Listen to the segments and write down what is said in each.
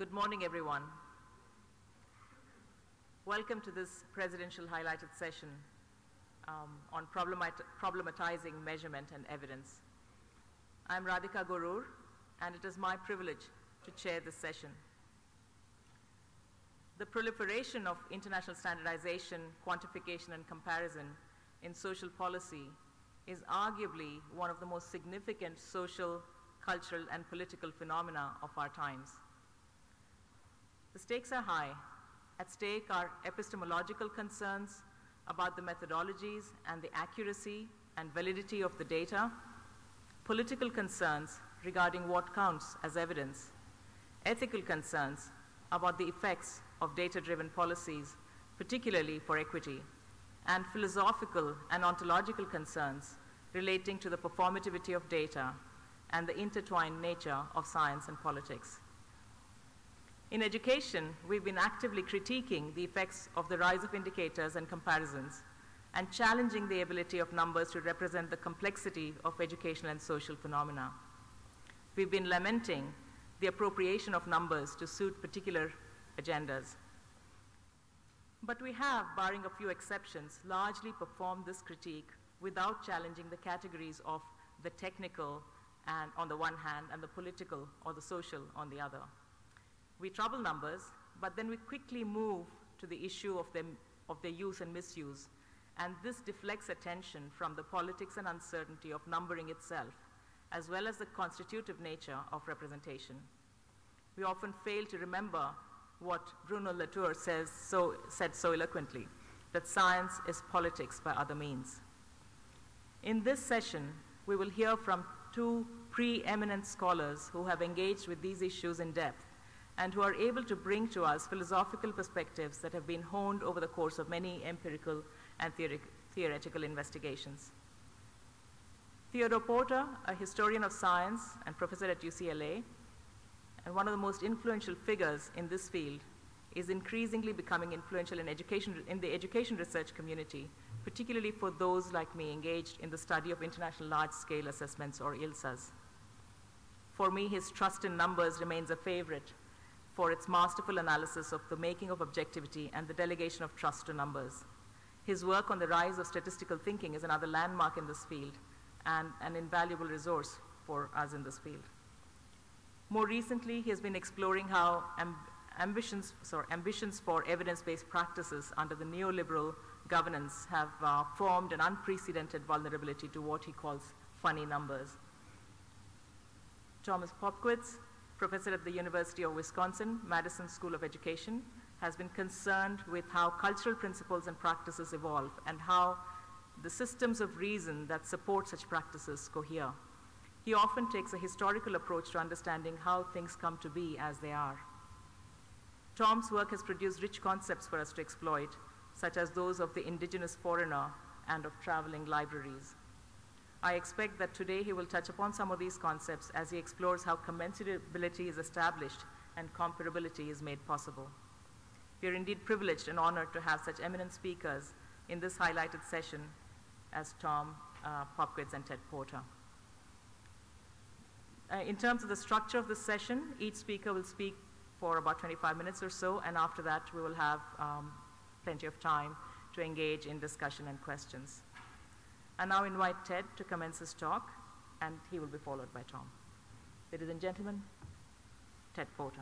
Good morning, everyone. Welcome to this presidential highlighted session um, on problemat problematizing measurement and evidence. I'm Radhika Gorur, and it is my privilege to chair this session. The proliferation of international standardization, quantification, and comparison in social policy is arguably one of the most significant social, cultural, and political phenomena of our times. The stakes are high. At stake are epistemological concerns about the methodologies and the accuracy and validity of the data, political concerns regarding what counts as evidence, ethical concerns about the effects of data-driven policies, particularly for equity, and philosophical and ontological concerns relating to the performativity of data and the intertwined nature of science and politics. In education, we've been actively critiquing the effects of the rise of indicators and comparisons and challenging the ability of numbers to represent the complexity of educational and social phenomena. We've been lamenting the appropriation of numbers to suit particular agendas. But we have, barring a few exceptions, largely performed this critique without challenging the categories of the technical and on the one hand and the political or the social on the other. We trouble numbers, but then we quickly move to the issue of, them, of their use and misuse. And this deflects attention from the politics and uncertainty of numbering itself, as well as the constitutive nature of representation. We often fail to remember what Bruno Latour says so, said so eloquently, that science is politics by other means. In this session, we will hear from two preeminent scholars who have engaged with these issues in depth and who are able to bring to us philosophical perspectives that have been honed over the course of many empirical and theoretic, theoretical investigations. Theodore Porter, a historian of science and professor at UCLA, and one of the most influential figures in this field, is increasingly becoming influential in, education, in the education research community, particularly for those like me engaged in the study of international large-scale assessments or ILSAs. For me, his trust in numbers remains a favorite for its masterful analysis of the making of objectivity and the delegation of trust to numbers. His work on the rise of statistical thinking is another landmark in this field and an invaluable resource for us in this field. More recently, he has been exploring how amb ambitions, sorry, ambitions for evidence-based practices under the neoliberal governance have uh, formed an unprecedented vulnerability to what he calls funny numbers. Thomas Popkewitz professor at the University of Wisconsin, Madison School of Education, has been concerned with how cultural principles and practices evolve and how the systems of reason that support such practices cohere. He often takes a historical approach to understanding how things come to be as they are. Tom's work has produced rich concepts for us to exploit, such as those of the indigenous foreigner and of traveling libraries. I expect that today he will touch upon some of these concepts as he explores how commensurability is established and comparability is made possible. We are indeed privileged and honored to have such eminent speakers in this highlighted session as Tom uh, and Ted Porter. Uh, in terms of the structure of this session, each speaker will speak for about 25 minutes or so, and after that we will have um, plenty of time to engage in discussion and questions. I now invite Ted to commence his talk, and he will be followed by Tom. Ladies and gentlemen, Ted Porter.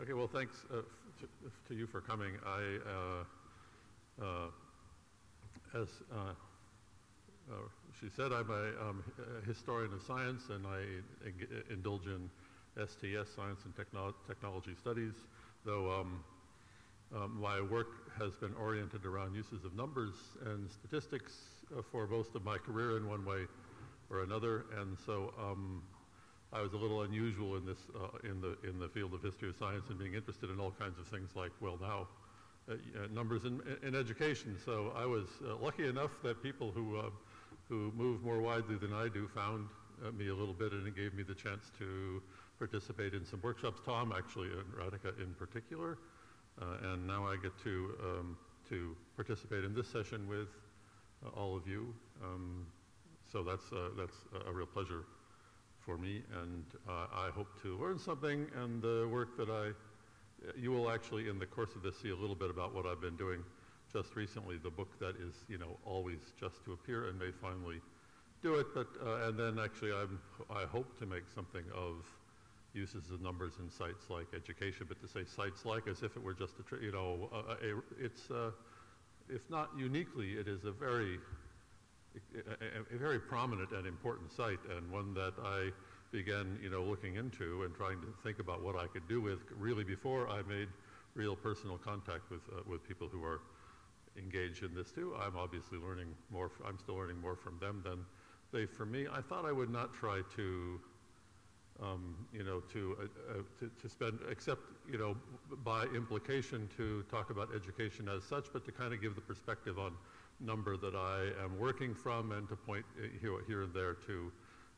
Okay, well, thanks uh, to, you for coming. I, uh, uh, as uh, uh, she said I'm a, um, a, historian of science and I indulge in STS, Science and Techno Technology Studies, though um, um, my work has been oriented around uses of numbers and statistics uh, for most of my career in one way or another, and so um, I was a little unusual in this uh, in the in the field of history of science and being interested in all kinds of things like well now uh, numbers in, in education. So I was uh, lucky enough that people who uh, who move more widely than I do, found uh, me a little bit and it gave me the chance to participate in some workshops. Tom, actually, and Radhika in particular. Uh, and now I get to, um, to participate in this session with uh, all of you. Um, so that's, that's a real pleasure for me, and uh, I hope to learn something, and the work that I, you will actually, in the course of this, see a little bit about what I've been doing just recently, the book that is, you know, always just to appear and may finally do it, but, uh, and then actually I'm, I hope to make something of uses of numbers in sites like education, but to say sites like as if it were just a, you know, a, it's, uh, if not uniquely, it is a very, a, a very prominent and important site and one that I began, you know, looking into and trying to think about what I could do with really before I made real personal contact with, uh, with people who are engaged in this too. I'm obviously learning more, I'm still learning more from them than they from me. I thought I would not try to, um, you know, to, uh, uh, to, to spend, except, you know, by implication to talk about education as such, but to kind of give the perspective on number that I am working from and to point uh, here, here and there to,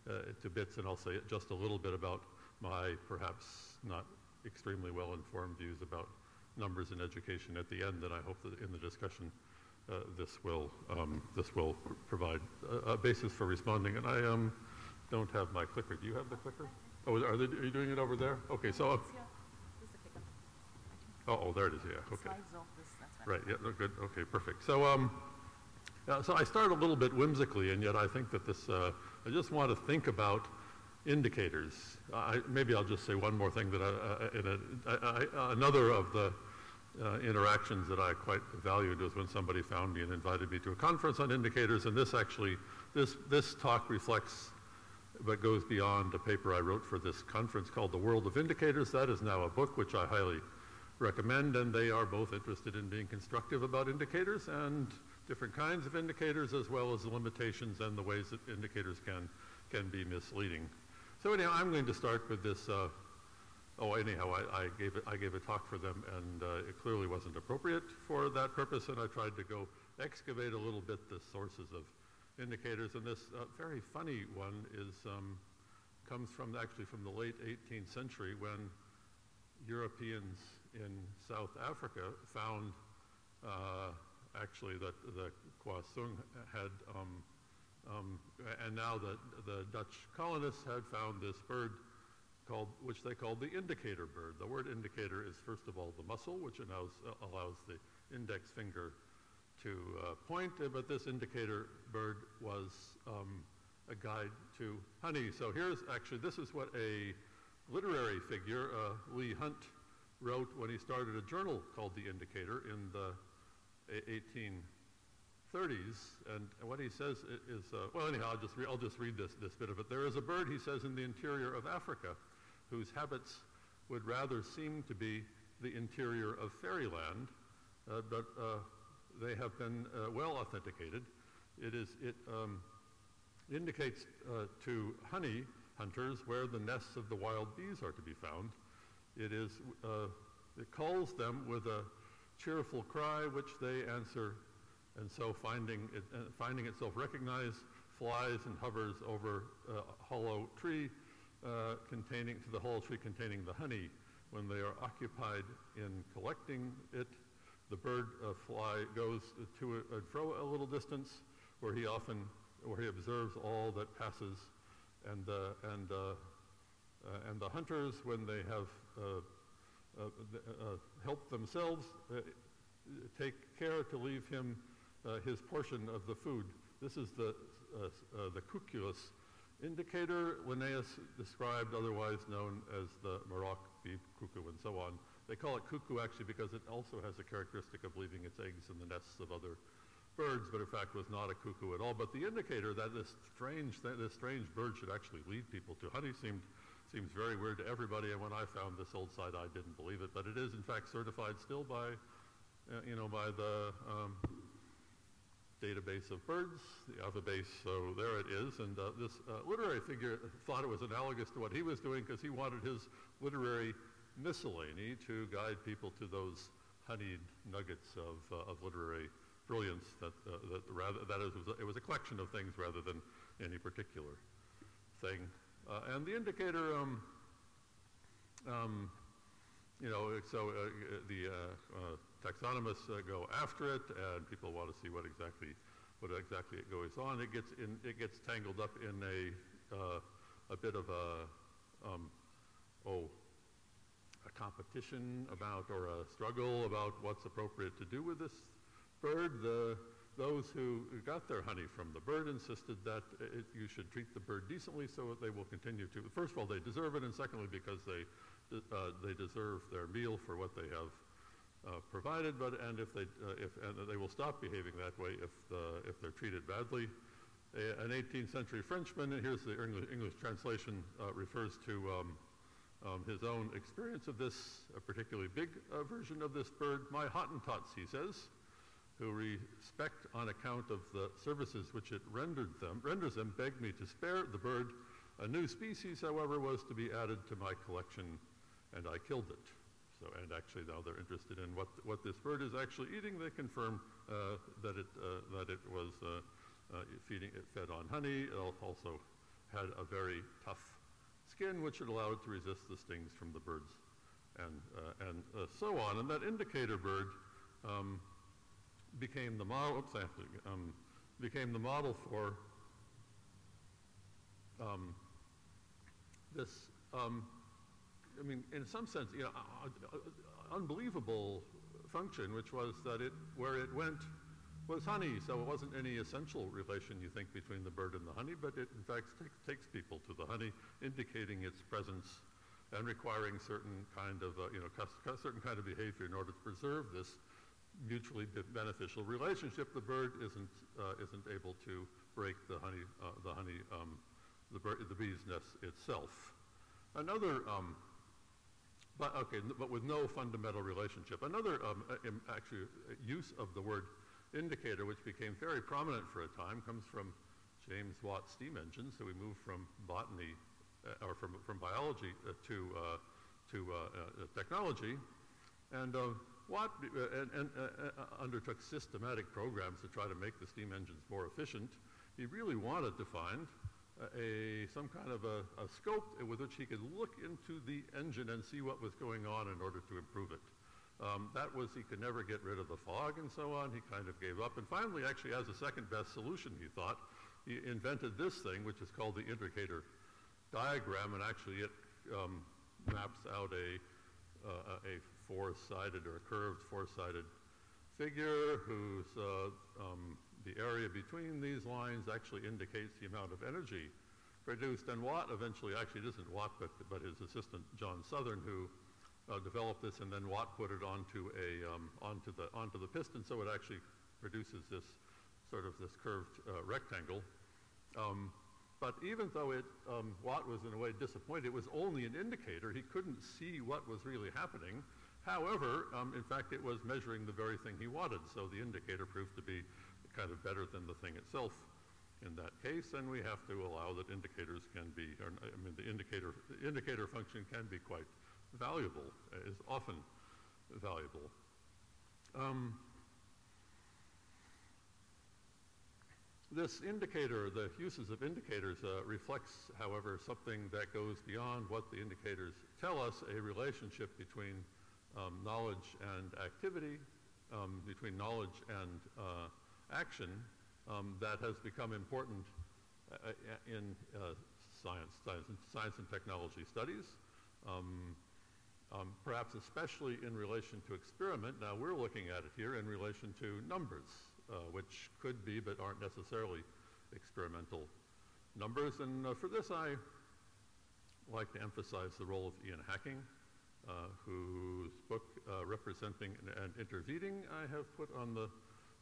uh, to bits, and I'll say just a little bit about my perhaps not extremely well-informed views about numbers in education at the end, that I hope that in the discussion uh, this will um, this will provide a, a, basis for responding. And I um, don't have my clicker. Do you have the clicker? Oh, are, they, are you doing it over there? Okay, so. Uh, oh, oh, there it is. Yeah. Okay. Right. Yeah. No, good. Okay. Perfect. So um, uh, so I start a little bit whimsically, and yet I think that this. Uh, I just want to think about indicators. I, maybe I'll just say one more thing that I, another of the uh, interactions that I quite valued was when somebody found me and invited me to a conference on indicators, and this actually, this, this talk reflects but goes beyond a paper I wrote for this conference called The World of Indicators. That is now a book which I highly recommend, and they are both interested in being constructive about indicators and different kinds of indicators, as well as the limitations and the ways that indicators can, can be misleading. So anyhow, I'm going to start with this uh, oh, anyhow, I, I, gave it, I gave a talk for them, and uh, it clearly wasn't appropriate for that purpose, and I tried to go excavate a little bit the sources of indicators. And this uh, very funny one is um, comes from actually from the late 18th century when Europeans in South Africa found uh, actually that the Khoisan had, um, um, and now the, the Dutch colonists had found this bird called, which they called the indicator bird. The word indicator is first of all the muscle, which allows, uh, allows the index finger to uh, point, uh, but this indicator bird was um, a guide to honey. So here's actually, this is what a literary figure, uh, Leigh Hunt, wrote when he started a journal called The Indicator in the 1830s. And what he says is, uh, well, anyhow, I'll just, I'll just read this, this bit of it. There is a bird, he says, in the interior of Africa whose habits would rather seem to be the interior of fairyland, uh, but uh, they have been uh, well authenticated. It, is, it um, indicates uh, to honey hunters where the nests of the wild bees are to be found. It, is, uh, it calls them with a cheerful cry, which they answer, and so finding, it, finding itself recognized, flies and hovers over a hollow tree uh, containing, to the whole tree containing the honey. When they are occupied in collecting it, the bird uh, fly goes to and fro a little distance where he often, where he observes all that passes and, uh, and, uh, uh, and the hunters, when they have helped themselves, take care to leave him his portion of the food. This is the, the cuculus, indicator Linnaeus described, otherwise known as the Maroc bee cuckoo and so on. They call it cuckoo actually because it also has a characteristic of leaving its eggs in the nests of other birds, but in fact was not a cuckoo at all. But the indicator that this strange, th this strange bird should actually lead people to honey seemed, seems very weird to everybody. And when I found this old site, I didn't believe it. But it is in fact certified still by, uh, you know, by the um, database of birds, the Avibase, so there it is. And uh, this uh, literary figure thought it was analogous to what he was doing because he wanted his literary miscellany to guide people to those honeyed nuggets of, uh, of literary brilliance that, uh, that rather, that is, it was, a, collection of things rather than any particular thing. Uh, and the indicator, um, um, you know, so uh, the taxonomists uh, go after it, and people want to see what exactly what exactly it goes on. It gets in, it gets tangled up in a uh, a bit of a um, oh a competition about or a struggle about what's appropriate to do with this bird. The those who got their honey from the bird insisted that it, you should treat the bird decently so that they will continue to. First of all, they deserve it, and secondly, because they uh, they deserve their meal for what they have provided. But and if they uh, if and they will stop behaving that way if the, if they're treated badly. A, an 18th century Frenchman, and here's the English, English translation, uh, refers to um, um, his own experience of this, a particularly big uh, version of this bird. My Hottentots, he says, who respect on account of the services which it rendered them, renders them, begged me to spare the bird. A new species, however, was to be added to my collection, and I killed it. So, and actually now they're interested in what, what this bird is actually eating. They confirm uh, that, it, uh, that it was uh, feeding, it fed on honey. It also had a very tough skin, which would allow it to resist the stings from the birds, and, uh, and uh, so on. And that indicator bird um, became the model, oops, um, became the model for um, this, um, I mean, in some sense, you know, unbelievable function, which was that it, where it went was honey, so it wasn't any essential relation, you think, between the bird and the honey, but it in fact take, takes people to the honey, indicating its presence and requiring certain kind of, uh, you know, certain kind of behavior in order to preserve this mutually beneficial relationship, the bird isn't, uh, isn't able to break the honey, uh, the, honey um, the, the, bee's nest itself. Another, um, but okay, but with no fundamental relationship. Another um, actually uh, use of the word indicator, which became very prominent for a time, comes from James Watt steam engines. So we moved from botany uh, or from, from biology uh, to, uh, to uh, technology. And Watt and, and undertook systematic programs to try to make the steam engines more efficient. He really wanted to find a, some kind of a, a, scope with which he could look into the engine and see what was going on in order to improve it. Um, that was, he could never get rid of the fog and so on. He kind of gave up. And finally, actually, as a second best solution, he thought, he invented this thing, which is called the indicator diagram. And actually, it um, maps out a, uh, a four-sided or a curved four-sided figure whose uh, um, the area between these lines actually indicates the amount of energy produced. And Watt eventually, actually it isn't Watt, but, but his assistant John Southern, who uh, developed this, and then Watt put it onto a um, onto the onto the piston, so it actually produces this sort of this curved uh, rectangle. Um, but even though it, um, Watt was in a way disappointed, it was only an indicator. He couldn't see what was really happening. However, um, in fact, it was measuring the very thing he wanted, so the indicator proved to be kind of better than the thing itself in that case, and we have to allow that indicators can be, or, I mean, the indicator, the indicator function can be quite valuable, is often valuable. Um, this indicator, the uses of indicators, uh, reflects, however, something that goes beyond what the indicators tell us, a relationship between um, knowledge and activity, um, between knowledge and uh, action um, that has become important uh, uh in uh, science, science, and, science and technology studies, um, um, perhaps especially in relation to experiment. Now we're looking at it here in relation to numbers, uh, which could be but aren't necessarily experimental numbers. And uh, for this I like to emphasize the role of Ian Hacking, uh, whose book, Representing and Intervening, I have put on the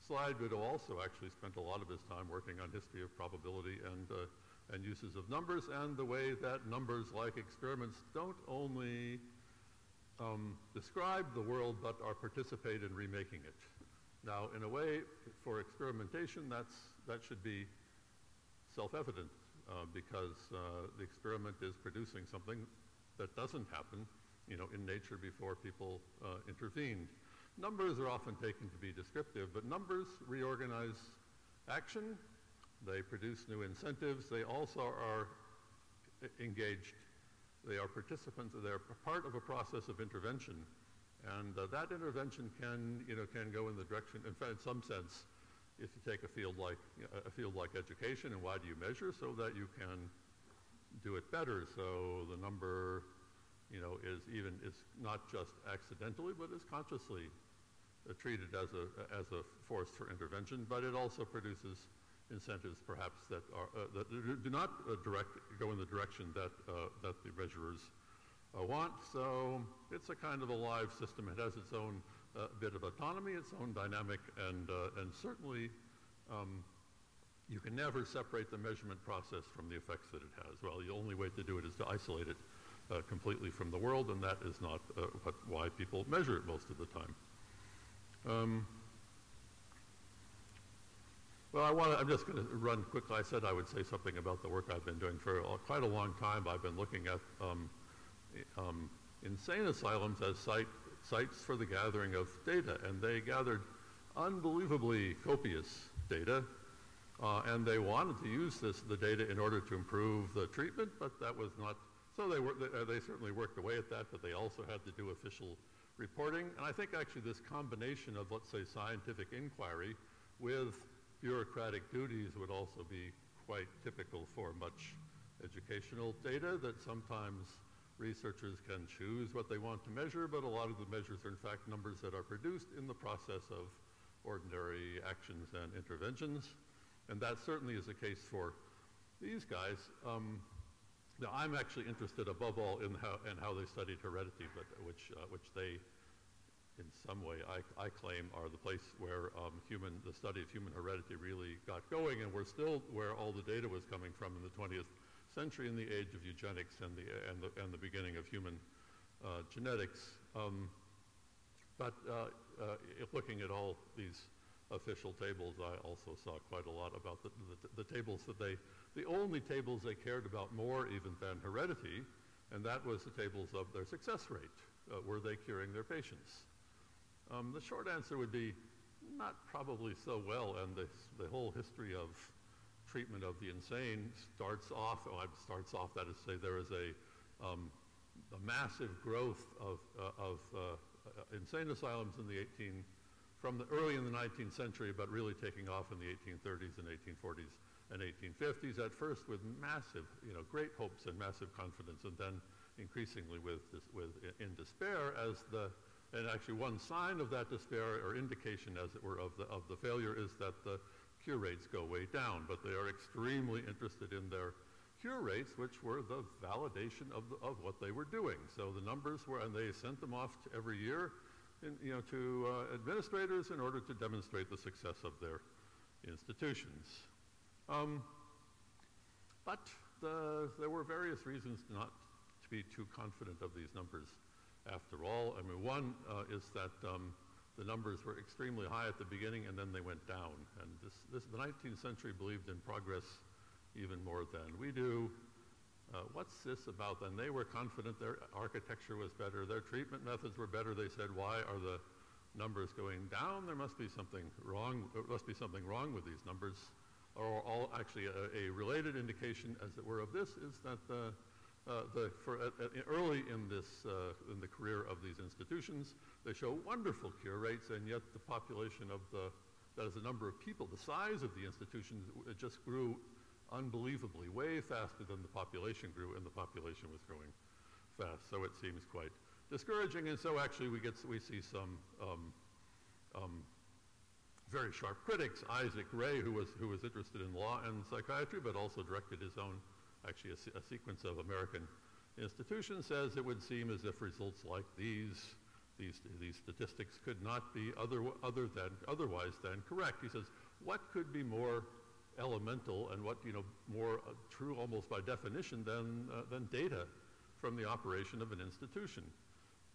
slide, Guido also actually spent a lot of his time working on history of probability and, uh, and uses of numbers and the way that numbers like experiments don't only um, describe the world but are participate in remaking it. Now, in a way, for experimentation, that's, that should be self-evident uh, because uh, the experiment is producing something that doesn't happen, you know, in nature before people uh, intervened. Numbers are often taken to be descriptive, but numbers reorganize action. They produce new incentives. They also are engaged. They are participants. They're part of a process of intervention. And uh, that intervention can, you know, can go in the direction, in fact, in some sense, if you take a field like, a field like education, and why do you measure? So that you can do it better. So the number, you know, is even, is not just accidentally, but is consciously treated as a, as a force for intervention, but it also produces incentives perhaps that, are, uh, that do not uh, direct, go in the direction that, uh, that the measurers uh, want. So it's a kind of a live system. It has its own uh, bit of autonomy, its own dynamic, and, and certainly um, you can never separate the measurement process from the effects that it has. Well, the only way to do it is to isolate it uh, completely from the world, and that is not uh, what, why people measure it most of the time. Um, well, I want I'm just going to run quickly. I said I would say something about the work I've been doing for quite a long time. I've been looking at um, um, insane asylums as site, sites for the gathering of data, and they gathered unbelievably copious data, uh, and they wanted to use this, the data in order to improve the treatment, but that was not, so they, were, they, uh, they certainly worked away at that, but they also had to do official reporting. And I think actually this combination of, let's say, scientific inquiry with bureaucratic duties would also be quite typical for much educational data that sometimes researchers can choose what they want to measure, but a lot of the measures are in fact numbers that are produced in the process of ordinary actions and interventions. And that certainly is the case for these guys. Um, now, I'm actually interested above all in how, in how they studied heredity, but which, uh, which they, in some way, I, I claim are the place where um, human, the study of human heredity really got going, and we're still where all the data was coming from in the 20th century in the age of eugenics and the, and the, and the beginning of human uh, genetics. Um, but uh, uh, looking at all these official tables, I also saw quite a lot about the, the, the, tables that they, the only tables they cared about more even than heredity, and that was the tables of their success rate. Uh, were they curing their patients? Um, the short answer would be not probably so well, and the, the whole history of treatment of the insane starts off, oh, starts off, that is to say, there is a, um, a massive growth of, uh, of uh, uh, insane asylums in the 18, from the early in the 19th century, but really taking off in the 1830s and 1840s and 1850s, at first with massive, you know, great hopes and massive confidence, and then increasingly with, with in despair as the, and actually one sign of that despair or indication, as it were, of the, of the failure is that the cure rates go way down, but they are extremely interested in their cure rates, which were the validation of, the, of what they were doing. So the numbers were, and they sent them off every year in, you know, to uh, administrators in order to demonstrate the success of their institutions. Um, but the, there were various reasons not to be too confident of these numbers after all. I mean, one uh, is that um, the numbers were extremely high at the beginning and then they went down. And this, this, the 19th century believed in progress even more than we do. Uh, what's this about then? They were confident their architecture was better, their treatment methods were better. They said, why are the numbers going down? There must be something wrong, there must be something wrong with these numbers. Or all actually a, a related indication, as it were, of this is that the, uh, the, for, uh, early in this, uh, in the career of these institutions, they show wonderful cure rates, and yet the population of the, that is the number of people, the size of the institutions, it just grew unbelievably, way faster than the population grew, and the population was growing fast. So it seems quite discouraging. And so actually we, get, we see some um, um, very sharp critics. Isaac Ray, who was, who was interested in law and psychiatry, but also directed his own, actually a, a sequence of American institutions, says it would seem as if results like these these, these statistics could not be other, other than, otherwise than correct. He says, what could be more elemental and what, you know, more uh, true almost by definition than, uh, than data from the operation of an institution.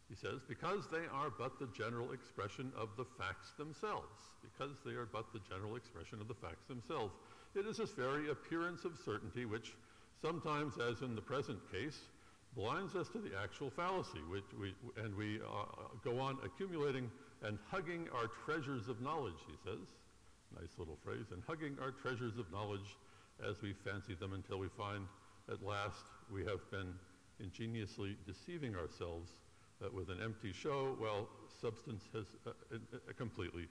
He says, because they are but the general expression of the facts themselves, because they are but the general expression of the facts themselves. It is this very appearance of certainty which sometimes, as in the present case, blinds us to the actual fallacy, which we, and we uh, go on accumulating and hugging our treasures of knowledge, he says nice little phrase, and hugging our treasures of knowledge as we fancy them until we find at last we have been ingeniously deceiving ourselves uh, with an empty show, well, substance has uh, uh, completely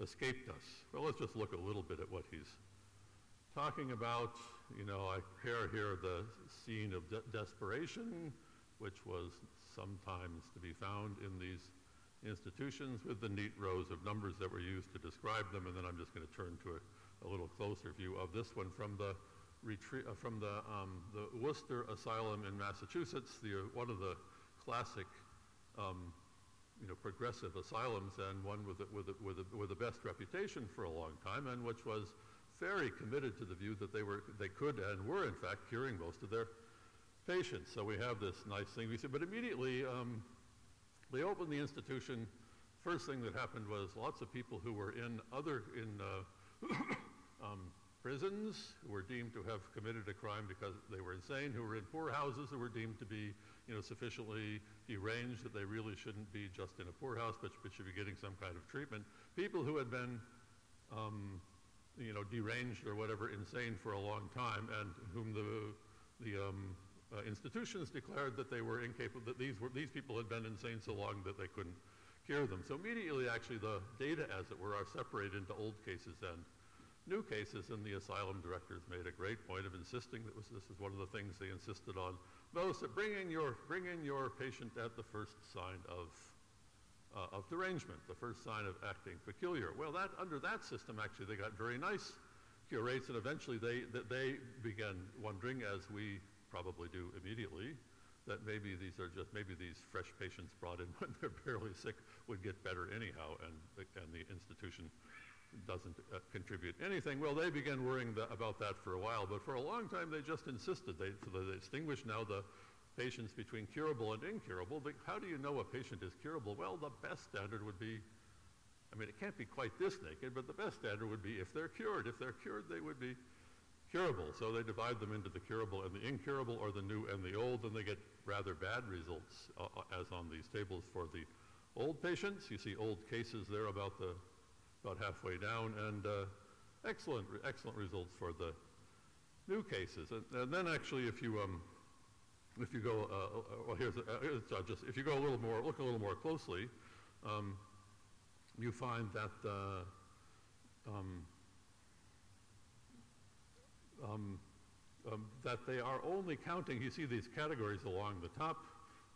escaped us. Well, let's just look a little bit at what he's talking about. You know, I compare here the scene of de desperation, which was sometimes to be found in these institutions with the neat rows of numbers that were used to describe them, and then I'm just going to turn to a, a, little closer view of this one from the uh, from the, um, the Worcester Asylum in Massachusetts, the, uh, one of the classic um, you know, progressive asylums and one with, a, with, with, with the best reputation for a long time and which was very committed to the view that they, were, they could and were in fact curing most of their patients. So we have this nice thing we see, but immediately um, they opened the institution. First thing that happened was lots of people who were in other, in uh, um, prisons, who were deemed to have committed a crime because they were insane, who were in poor houses, who were deemed to be you know, sufficiently deranged that they really shouldn't be just in a poorhouse, but, but should be getting some kind of treatment. People who had been, um, you know, deranged or whatever, insane for a long time, and whom the, the um, uh, institutions declared that they were incapable, that these, were, these people had been insane so long that they couldn't cure them. So immediately, actually, the data, as it were, are separated into old cases and new cases, and the asylum directors made a great point of insisting that was, this is one of the things they insisted on most, that bring in your, bring in your patient at the first sign of, uh, of derangement, the first sign of acting peculiar. Well, that, under that system, actually, they got very nice cure rates, and eventually they, they began wondering, as we probably do immediately, that maybe these are just, maybe these fresh patients brought in when they're barely sick would get better anyhow, and the, and the institution doesn't uh, contribute anything. Well, they began worrying about that for a while, but for a long time they just insisted. They, so they distinguish now the patients between curable and incurable. But how do you know a patient is curable? Well, the best standard would be, I mean, it can't be quite this naked, but the best standard would be if they're cured. If they're cured, they would be curable. So they divide them into the curable and the incurable, or the new and the old, and they get rather bad results, uh, uh as on these tables for the old patients. You see old cases there about the about halfway down, and uh, excellent, excellent results for the new cases. And, and then actually, if you um, if you go, uh, uh well, here's, uh, here's uh, just if you go a little more, look a little more closely, um, you find that. Uh, um, um, um, that they are only counting, you see these categories along the top,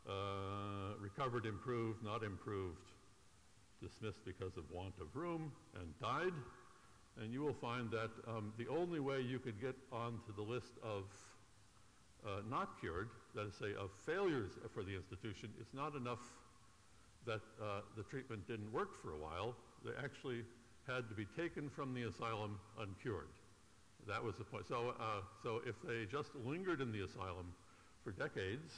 uh, recovered, improved, not improved, dismissed because of want of room and died. And you will find that um, the only way you could get onto the list of uh, not cured, that is, say, of failures for the institution, it's not enough that uh, the treatment didn't work for a while. They actually had to be taken from the asylum uncured. That was the point. So, uh, so if they just lingered in the asylum for decades,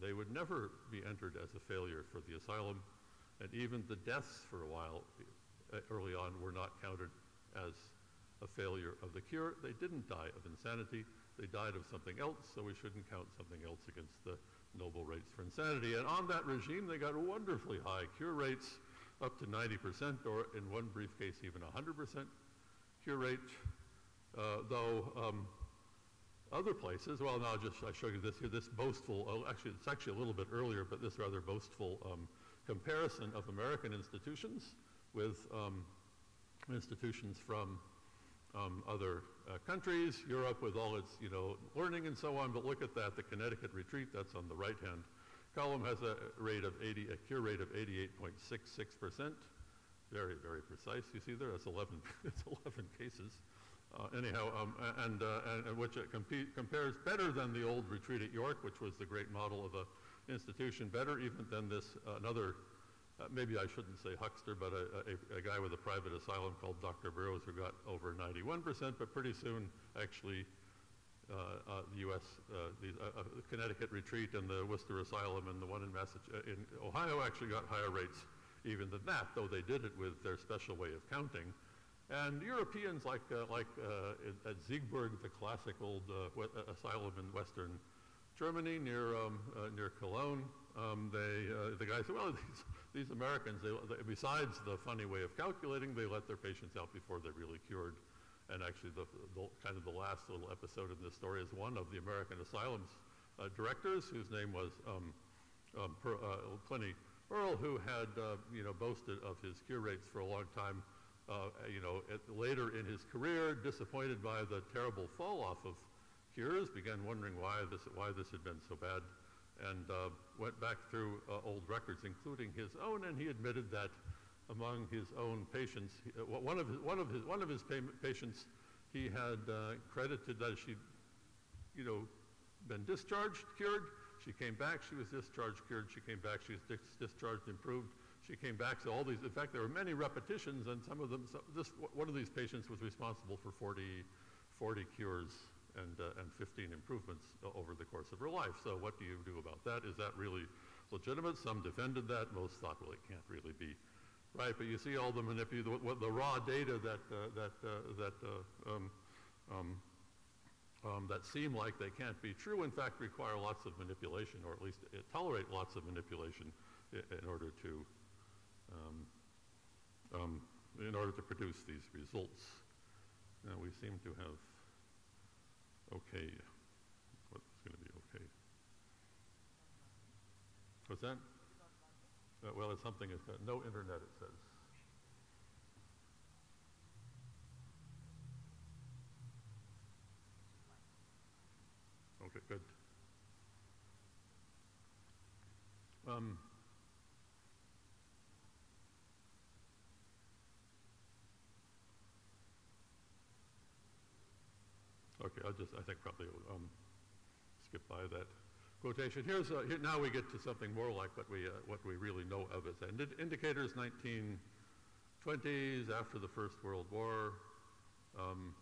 they would never be entered as a failure for the asylum and even the deaths for a while uh, early on were not counted as a failure of the cure. They didn't die of insanity. They died of something else, so we shouldn't count something else against the noble rates for insanity. And on that regime, they got wonderfully high cure rates, up to 90%, or in one brief case, even 100% cure rate. Uh, though um, other places, well, now just I show you this here, this boastful, oh, actually, it's actually a little bit earlier, but this rather boastful um, comparison of American institutions with um, institutions from um, other uh, countries, Europe with all its, you know, learning and so on, but look at that, the Connecticut retreat, that's on the right-hand column, has a rate of 80, a cure rate of 88.66%. Very, very precise. You see there, that's 11, it's 11 cases. Uh, anyhow, um, and, uh, and, and, which compares better than the old retreat at York, which was the great model of a institution better even than this uh, another, uh, maybe I shouldn't say huckster, but a, a, a, guy with a private asylum called Dr. Burrows who got over 91%, but pretty soon actually uh, uh the U.S., uh, the uh, Connecticut retreat and the Worcester Asylum and the one in, in Ohio actually got higher rates even than that, though they did it with their special way of counting. And Europeans like, like at Siegburg, the classic old asylum in Western Germany, near, um, uh, near Cologne, um, they, uh, the guy said, well, these, these Americans, they, they, besides the funny way of calculating, they let their patients out before they're really cured. And actually, the, the, kind of the last little episode in this story is one of the American asylums uh, directors, whose name was um, um, per, uh, Pliny Earle, who had, uh, you know, boasted of his cure rates for a long time, uh, you know, at, later in his career, disappointed by the terrible fall off of cures, began wondering why this, why this had been so bad, and uh, went back through uh, old records, including his own, and he admitted that among his own patients, uh, one of his, one of his, one of his patients, he had uh, credited that she, you know, been discharged, cured. She came back, she was discharged, cured. She came back, she was dis- discharged, improved. She came back. So all these, in fact, there were many repetitions, and some of them, so this, one of these patients was responsible for 40, 40 cures and, uh, and 15 improvements over the course of her life. So what do you do about that? Is that really legitimate? Some defended that. Most thought, well, it can't really be right. But you see all the manipu- the, the raw data that, uh, that, uh, that uh, um, um, um, that seem like they can't be true, in fact, require lots of manipulation, or at least uh, tolerate lots of manipulation in order to um, um, in order to produce these results. Now we seem to have okay. What's going to be okay? What's that? Uh, well, it's something. It's, uh, no internet. It says. Okay, good. Um, okay, I'll just, I think probably um, skip by that quotation. Here's, uh, here, now we get to something more like what we, uh, what we really know of as indi- indicators, 1920s, after the First World War. Um,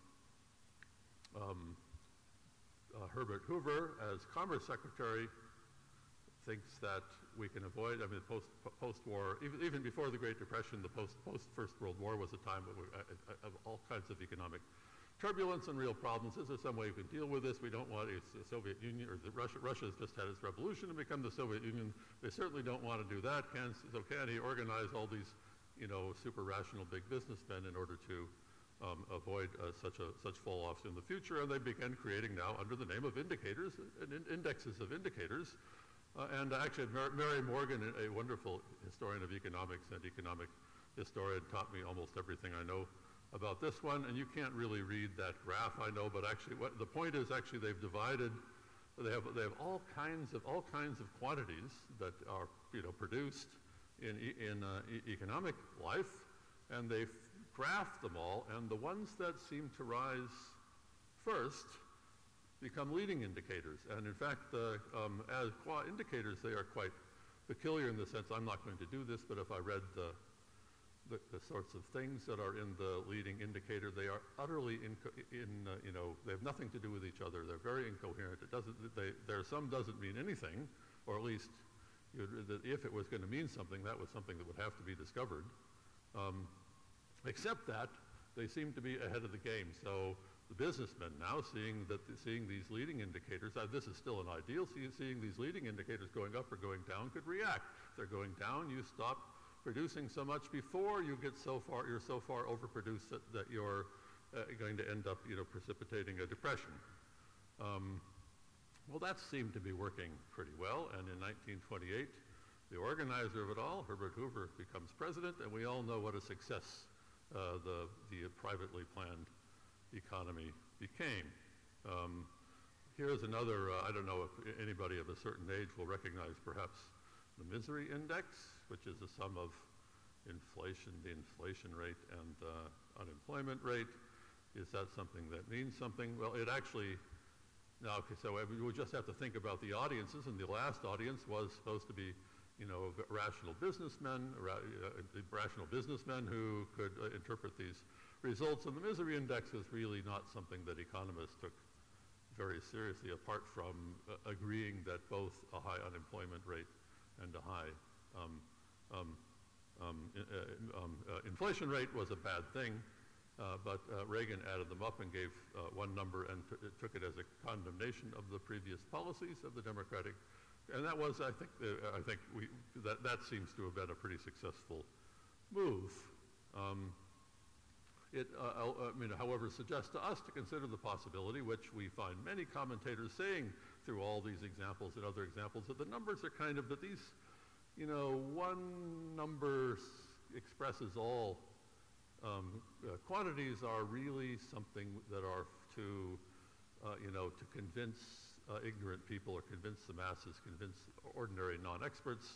um, uh, Herbert Hoover, as Commerce Secretary, thinks that we can avoid, I mean, post, post-war, even, even before the Great Depression, the post, post-First World War was a time of, uh, of all kinds of economic turbulence and real problems. Is there some way we can deal with this? We don't want, it's the Soviet Union, or the Russia, Russia's just had its revolution and become the Soviet Union. They certainly don't want to do that. Can, so can he organize all these, you know, super rational big businessmen in order to um, avoid uh, such, a, such fall-offs in the future, and they began creating now, under the name of indicators, and in- indexes of indicators. Uh, and actually, Mar- Mary Morgan, a a wonderful historian of economics and economic historian, taught me almost everything I know about this one. And you can't really read that graph, I know, but actually, what the point is, actually, they've divided. They have they have all kinds of all kinds of quantities that are you know produced in in uh, e- economic life, and they've graphed them all. And the ones that seem to rise first become leading indicators. And in fact, uh, um, as qua indicators, they are quite peculiar in the sense I'm not going to do this, but if I read the, the, the sorts of things that are in the leading indicator, they are utterly inco- in, uh, you know, they have nothing to do with each other. They're very incoherent. It doesn't, they, there some doesn't mean anything, or at least if it was going to mean something, that was something that would have to be discovered. Um, except that they seem to be ahead of the game. So the businessmen now seeing that seeing these leading indicators, uh, this is still an ideal. See, seeing these leading indicators going up or going down could react. They're going down, you stop producing so much before you get so far. You're so far overproduced that, that you're uh, going to end up, you know, precipitating a depression. Um, well, that seemed to be working pretty well, and in 1928, the organizer of it all, Herbert Hoover, becomes president, and we all know what a success uh, the, the privately planned economy became. Um, here's another, uh, I don't know if anybody of a certain age will recognize perhaps the misery index, which is the sum of inflation, the inflation rate, and uh, unemployment rate. Is that something that means something? Well, it actually now, okay, so we just have to think about the audiences, and the last audience was supposed to be, you know, rational businessmen, ra- uh, rational businessmen who could uh, interpret these results. And the misery index was really not something that economists took very seriously, apart from uh, agreeing that both a high unemployment rate and a high um, um, um, uh, um, uh, inflation rate was a bad thing. Uh, but uh, Reagan added them up and gave uh, one number and took it as a condemnation of the previous policies of the Democratic, and that was, I think, uh, I think we, that that seems to have been a pretty successful move. Um, it, uh, uh, I mean, however, suggests to us to consider the possibility, which we find many commentators saying through all these examples and other examples, that the numbers are kind of that these you know, one number expresses all um, uh, quantities are really something that are to, uh, you know, to convince uh, ignorant people or convince the masses, convince ordinary non-experts,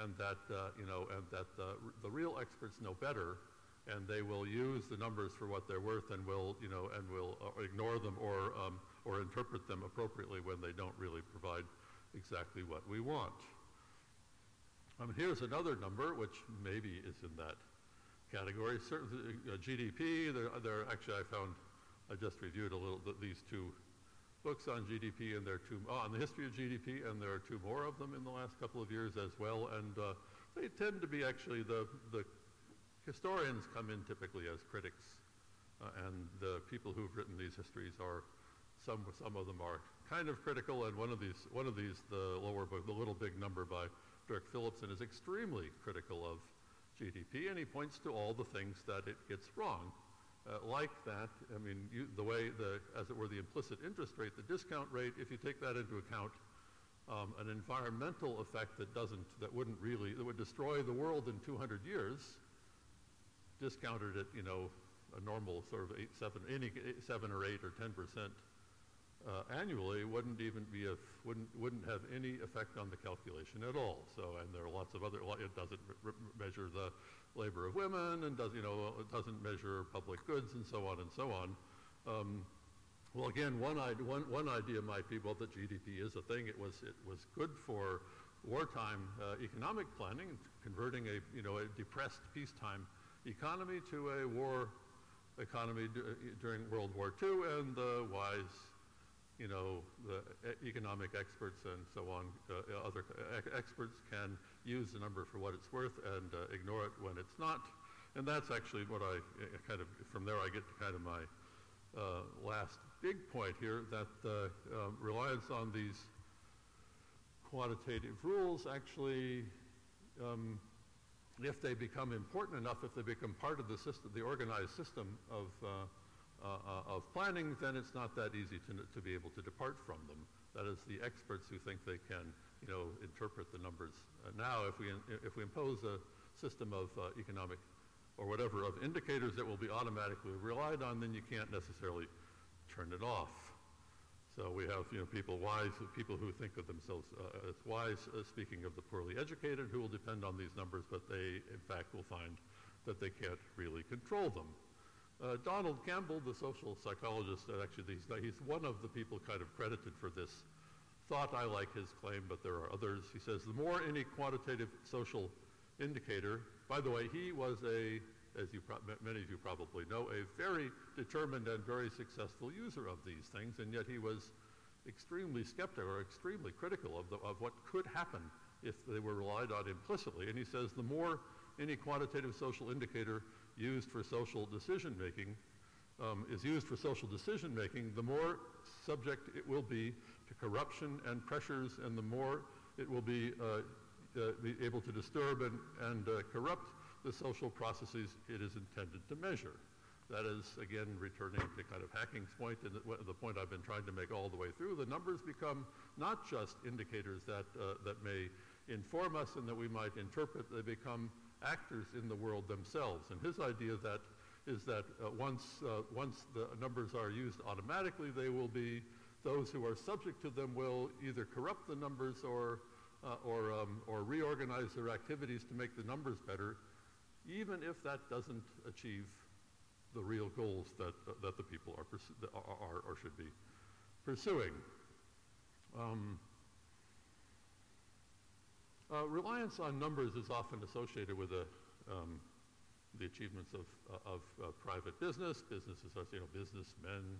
and that, uh, you know, and that the, the real experts know better, and they will use the numbers for what they're worth and will, you know, and will uh, ignore them or, um, or interpret them appropriately when they don't really provide exactly what we want. Um, here's another number, which maybe is in that category. Certainly, uh, GDP, there, there actually I found, I just reviewed a little, th- these two books on GDP and there are two, oh, on the history of GDP, and there are two more of them in the last couple of years as well, and uh, they tend to be actually, the, the historians come in typically as critics, uh, and the people who've written these histories are, some, some of them are kind of critical, and one of these, one of these, the lower book, the little big number by Dirk Philipsen is extremely critical of GDP, and he points to all the things that it gets wrong. Uh, like that, I mean, you, the way the, as it were, the implicit interest rate, the discount rate, if you take that into account, um, an environmental effect that doesn't, that wouldn't really, that would destroy the world in 200 years, discounted at, you know, a normal sort of eight, seven, any eight, seven or eight or 10 percent uh, annually wouldn't even be a, wouldn't, wouldn't have any effect on the calculation at all. So, and there are lots of other, it doesn't measure the labor of women and does, you know, it doesn't measure public goods and so on and so on. Um, well, again, one, one, one idea might be, well, that GDP is a thing. It was, it was good for wartime uh, economic planning, converting a, you know, a depressed peacetime economy to a war economy during World War II, and the wise you know, the economic experts and so on, uh, other experts can use the number for what it's worth and uh, ignore it when it's not. And that's actually what I uh, kind of, from there I get to kind of my uh, last big point here, that uh, um, reliance on these quantitative rules actually, um, if they become important enough, if they become part of the system, the organized system of uh, uh, of planning, then it's not that easy to, to be able to depart from them. That is, the experts who think they can, you know, interpret the numbers. Uh, now, if we, in, if we impose a system of uh, economic or whatever of indicators that will be automatically relied on, then you can't necessarily turn it off. So we have, you know, people wise, people who think of themselves uh, as wise, uh, speaking of the poorly educated, who will depend on these numbers, but they, in fact, will find that they can't really control them. Uh, Donald Campbell, the social psychologist, actually he's, he's one of the people kind of credited for this thought. I like his claim, but there are others. He says the more any quantitative social indicator, by the way, he was a, as you many of you probably know, a very determined and very successful user of these things, and yet he was extremely skeptical or extremely critical of, the, of what could happen if they were relied on implicitly. And he says the more any quantitative social indicator used for social decision making um, is used for social decision making, the more subject it will be to corruption and pressures, and the more it will be, uh, uh, be able to disturb and, and uh, corrupt the social processes it is intended to measure. That is, again, returning to kind of Hacking's point and the, point I've been trying to make all the way through. The numbers become not just indicators that, uh, that may inform us and that we might interpret, they become actors in the world themselves. And his idea that is that uh, once, uh, once the numbers are used automatically, they will be, those who are subject to them will either corrupt the numbers or, uh, or, um, or reorganize their activities to make the numbers better, even if that doesn't achieve the real goals that, uh, that the people are, are, or should be pursuing. Um, uh, reliance on numbers is often associated with a, um, the achievements of, uh, of uh, private business. Businesses, you know, businessmen,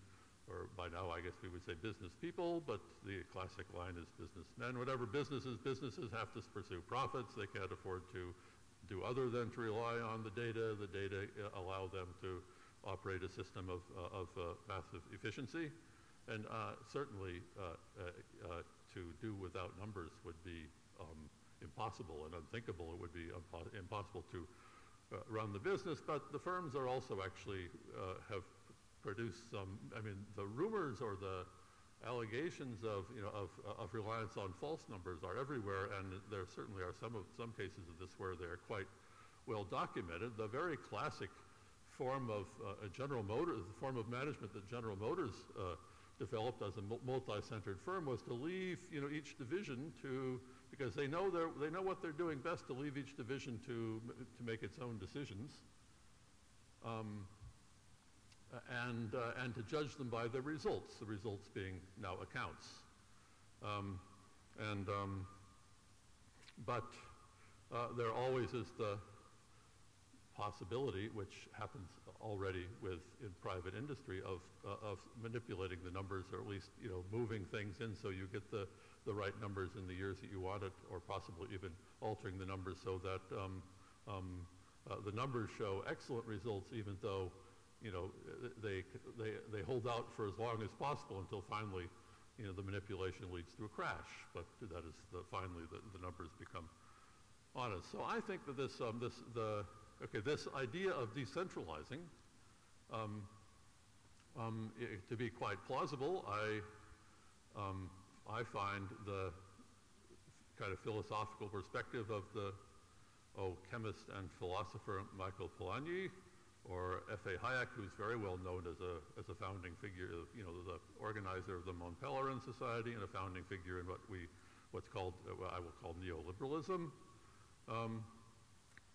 or by now I guess we would say business people, but the classic line is businessmen. Whatever businesses, businesses have to pursue profits. They can't afford to do other than to rely on the data. The data uh, allow them to operate a system of, uh, of massive efficiency. And certainly to do without numbers would be um, impossible and unthinkable. It would be impossible to uh, run the business, but the firms are also actually uh, have produced some, I mean, the rumors or the, allegations of, you know, of, of reliance on false numbers are everywhere, and there certainly are some, of, some cases of this where they're quite well documented. The very classic form of uh, General Motors, the form of management that General Motors uh, developed as a multi-centered firm was to leave, you know, each division to, because they know, they know what they're doing best to leave each division to, to make its own decisions. Um, and, uh, and to judge them by the results, the results being now accounts. Um, and, um, but uh, there always is the possibility, which happens already with in private industry, of, uh, of manipulating the numbers or at least you know, moving things in so you get the, the right numbers in the years that you want it or possibly even altering the numbers so that um, um, uh, the numbers show excellent results even though you know, they, they, they hold out for as long as possible until finally, you know, the manipulation leads to a crash. But that is the, finally the, the numbers become honest. So I think that this, um, this, the, okay, this idea of decentralizing, um, um, to be quite plausible, I, um, I find the kind of philosophical perspective of the oh, chemist and philosopher Michael Polanyi, or F.A. Hayek, who's very well known as a, as a founding figure, of, you know, the organizer of the Mont Pelerin Society and a founding figure in what we, what's called, uh, what I will call neoliberalism. Um,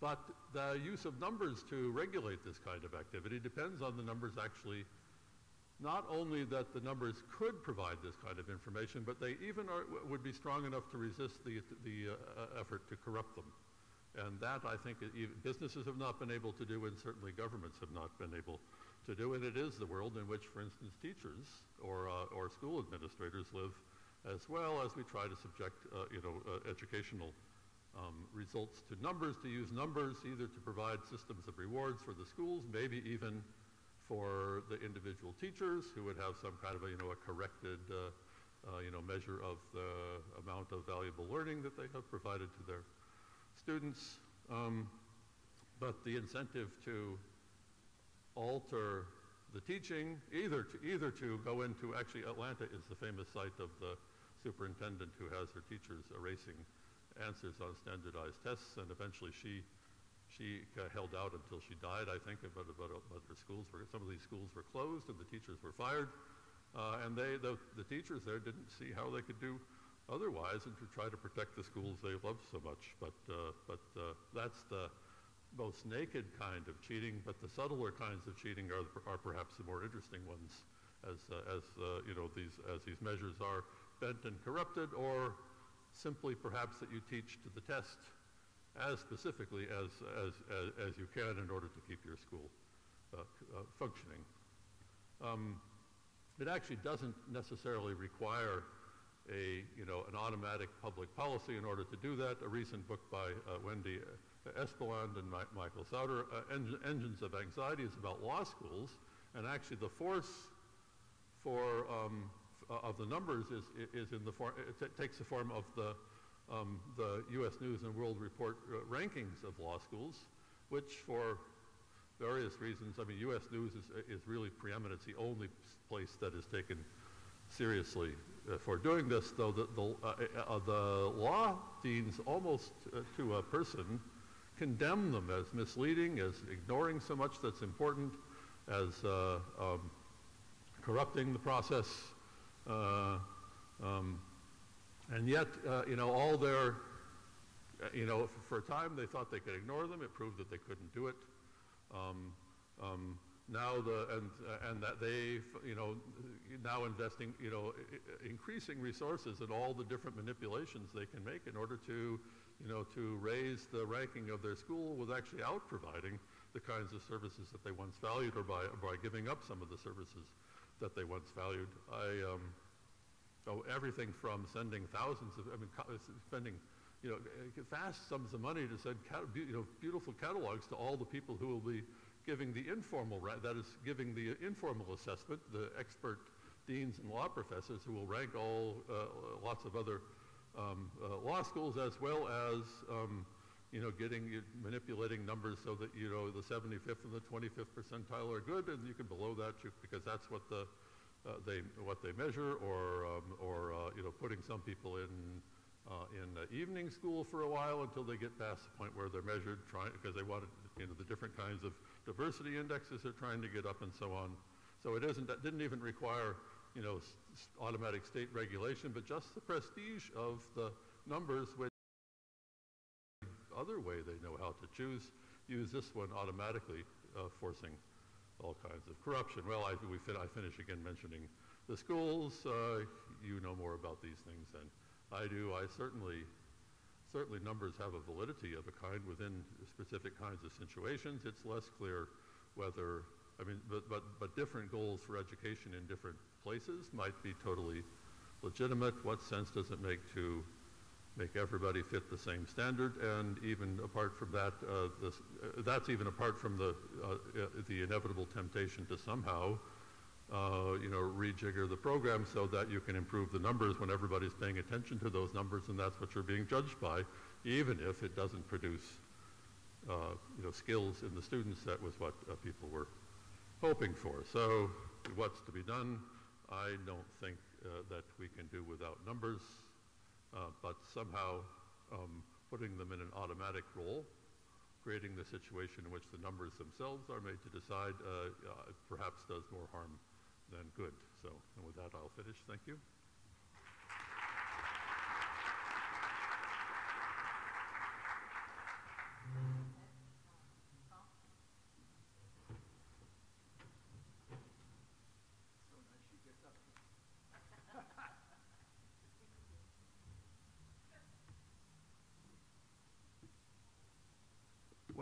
but the use of numbers to regulate this kind of activity depends on the numbers actually, not only that the numbers could provide this kind of information, but they even are, would be strong enough to resist the, the uh, effort to corrupt them. And that, I think, businesses have not been able to do, and certainly governments have not been able to do. And it is the world in which, for instance, teachers or, uh, or school administrators live, as well as we try to subject, uh, you know, uh, educational um, results to numbers, to use numbers either to provide systems of rewards for the schools, maybe even for the individual teachers who would have some kind of a, you know, a corrected, uh, uh, you know, measure of the amount of valuable learning that they have provided to their students, um, but the incentive to alter the teaching, either to, either to go into, actually Atlanta is the famous site of the superintendent who has her teachers erasing answers on standardized tests, and eventually she, she uh, held out until she died, I think, but, but, but her schools were, some of these schools were closed and the teachers were fired, uh, and they, the, the teachers there didn't see how they could do otherwise and to try to protect the schools they love so much. But, uh, but uh, that's the most naked kind of cheating, but the subtler kinds of cheating are, are perhaps the more interesting ones as, uh, as uh, you know, these, as these measures are bent and corrupted or simply perhaps that you teach to the test as specifically as, as, as, as you can in order to keep your school uh, uh, functioning. Um, it actually doesn't necessarily require a, you know, an automatic public policy in order to do that. A recent book by uh, Wendy Espeland and Mi- Michael Sauder, uh, en- Engines of Anxiety, is about law schools. And actually the force for, um, uh, of the numbers is, is in the form, it takes the form of the, um, the U.S. News and World Report uh, rankings of law schools, which for various reasons, I mean, U.S. News is, is really preeminent. It's the only place that is taken seriously uh, for doing this, though the, the, uh, uh, the law deans almost uh, to a person condemn them as misleading, as ignoring so much that's important, as uh, um, corrupting the process. Uh, um, and yet, you know, all their, you know, for a time they thought they could ignore them. It proved that they couldn't do it. Um, um now the and uh, and that they you know now investing you know increasing resources in all the different manipulations they can make in order to you know to raise the ranking of their school was actually out providing the kinds of services that they once valued or by by giving up some of the services that they once valued i um, oh everything from sending thousands of i mean spending you know vast sums of money to send you know beautiful catalogs to all the people who will be giving the informal, that is giving the informal assessment, the expert deans and law professors who will rank all uh, lots of other um, uh, law schools as well as um, you know getting manipulating numbers so that you know the 75th and the 25th percentile are good and you can below that because that's what the uh, they, what they measure, or, um, or uh, you know, putting some people in, uh, in uh, evening school for a while until they get past the point where they're measured, because they wanted, you know, the different kinds of diversity indexes they're trying to get up and so on. So it isn't, that didn't even require, you know, automatic state regulation, but just the prestige of the numbers which other way they know how to choose, use this one automatically, uh, forcing all kinds of corruption. Well, I, we fin- I finish again mentioning the schools. Uh, you know more about these things than I do. I certainly, certainly numbers have a validity of a kind within specific kinds of situations. It's less clear whether, I mean, but, but, but different goals for education in different places might be totally legitimate. What sense does it make to make everybody fit the same standard, and even apart from that, uh, this, uh, that's even apart from the, uh, uh, the inevitable temptation to somehow, uh, you know, rejigger the program so that you can improve the numbers when everybody's paying attention to those numbers, and that's what you're being judged by, even if it doesn't produce, you know, skills in the students. That was what people were hoping for. So, what's to be done? I don't think that we can do without numbers. Uh, but somehow um, putting them in an automatic role, creating the situation in which the numbers themselves are made to decide, uh, uh, perhaps does more harm than good. So, and with that, I'll finish. Thank you.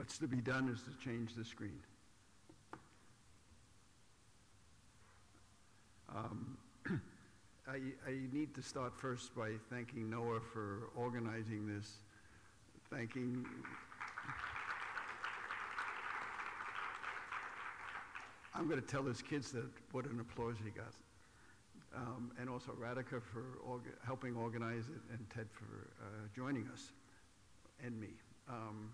What's to be done is to change the screen. Um, I, I need to start first by thanking Noah for organizing this, thanking I'm going to tell his kids that what an applause he got. Um, and also Radhika for orga- helping organize it and Ted for uh, joining us and me. Um,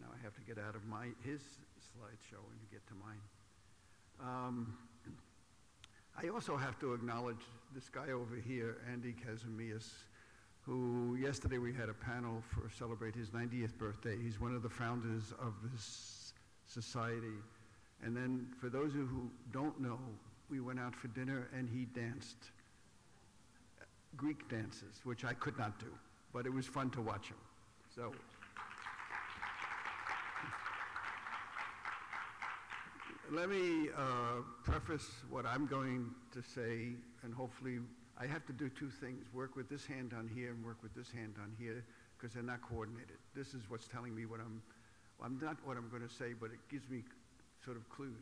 now I have to get out of my, his slideshow and get to mine. Um, I also have to acknowledge this guy over here, Andy Kazamias, who yesterday we had a panel for celebrate his 90th birthday. He's one of the founders of this society. And then for those of you who don't know, we went out for dinner and he danced Greek dances, which I could not do, but it was fun to watch him. So let me uh, preface what I'm going to say, and hopefully I have to do two things, work with this hand on here and work with this hand on here, because they're not coordinated. This is what's telling me what I'm, I'm not what I'm going to say, but it gives me sort of clues,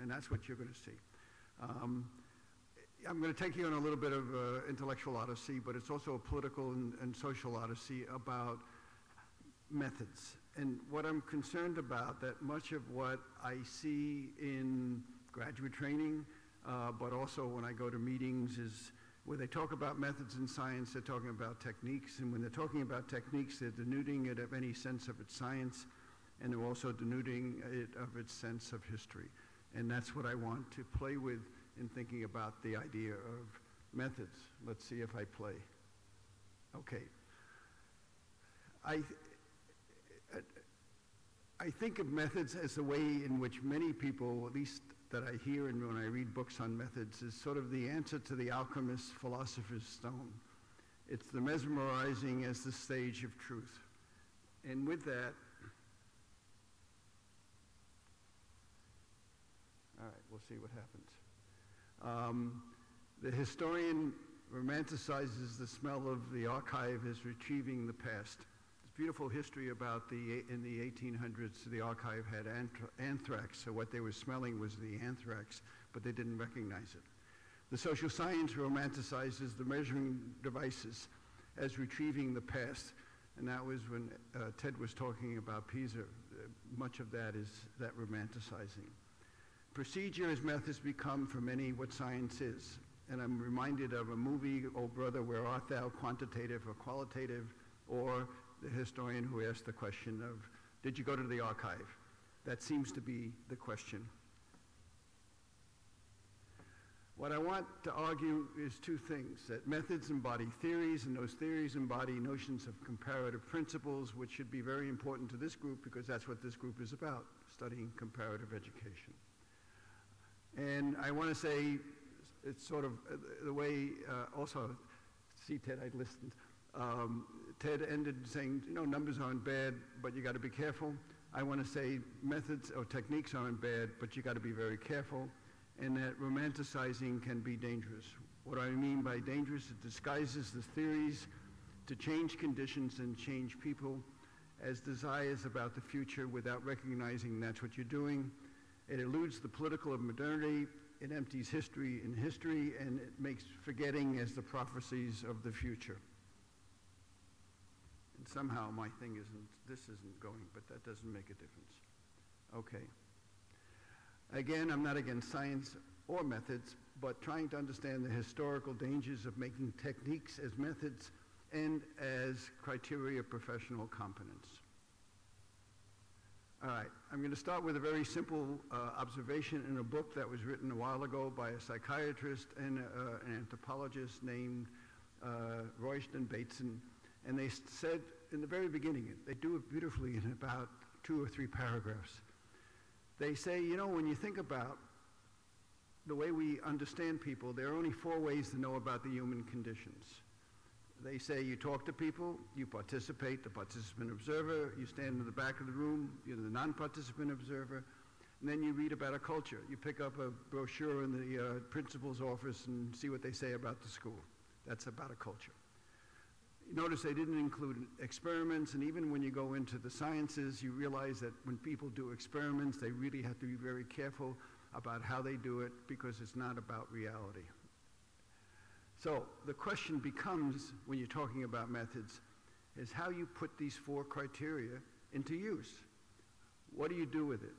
and that's what you're going to see. Um, I'm going to take you on a little bit of uh, intellectual odyssey, but it's also a political and, and social odyssey about methods. And what I'm concerned about, that much of what I see in graduate training, uh, but also when I go to meetings, is where they talk about methods in science, they're talking about techniques. And when they're talking about techniques, they're denuding it of any sense of its science, and they're also denuding it of its sense of history. And that's what I want to play with in thinking about the idea of methods. Let's see if I play. Okay. I, I think of methods as the way in which many people, at least that I hear and when I read books on methods, is sort of the answer to the alchemist's philosopher's stone. It's the mesmerizing as the stage of truth. And with that, all right, we'll see what happens. Um, the historian romanticizes the smell of the archive as retrieving the past. Beautiful history about the, in the 1800s, the archive had anthrax, so what they were smelling was the anthrax, but they didn't recognize it. The social science romanticizes the measuring devices as retrieving the past, and that was when uh, Ted was talking about PISA. Uh, much of that is that romanticizing. Procedure as methods become for many what science is. And I'm reminded of a movie, Oh Brother, Where Art Thou, quantitative or qualitative, or the historian who asked the question of, did you go to the archive? That seems to be the question. What I want to argue is two things, that methods embody theories, and those theories embody notions of comparative principles, which should be very important to this group because that's what this group is about, studying comparative education. And I want to say, it's sort of uh, the way, uh, also, see Ted, I listened. Um, Ted ended saying, you know, numbers aren't bad, but you got to be careful. I want to say methods or techniques aren't bad, but you got to be very careful, and that romanticizing can be dangerous. What I mean by dangerous, it disguises the theories to change conditions and change people as desires about the future without recognizing that's what you're doing. It eludes the political of modernity. It empties history in history, and it makes forgetting as the prophecies of the future. Somehow my thing isn't, this isn't going, but that doesn't make a difference. Okay. Again, I'm not against science or methods, but trying to understand the historical dangers of making techniques as methods and as criteria of professional competence. All right, I'm going to start with a very simple uh, observation in a book that was written a while ago by a psychiatrist and uh, an anthropologist named uh, Royston Bateson. And they said in the very beginning, they do it beautifully in about two or three paragraphs. They say, you know, when you think about the way we understand people, there are only four ways to know about the human conditions. They say you talk to people, you participate, the participant observer, you stand in the back of the room, you're the non-participant observer, and then you read about a culture. You pick up a brochure in the uh, principal's office and see what they say about the school. That's about a culture. Notice they didn't include experiments, and even when you go into the sciences, you realize that when people do experiments, they really have to be very careful about how they do it because it's not about reality. So the question becomes, when you're talking about methods, is how you put these four criteria into use. What do you do with it?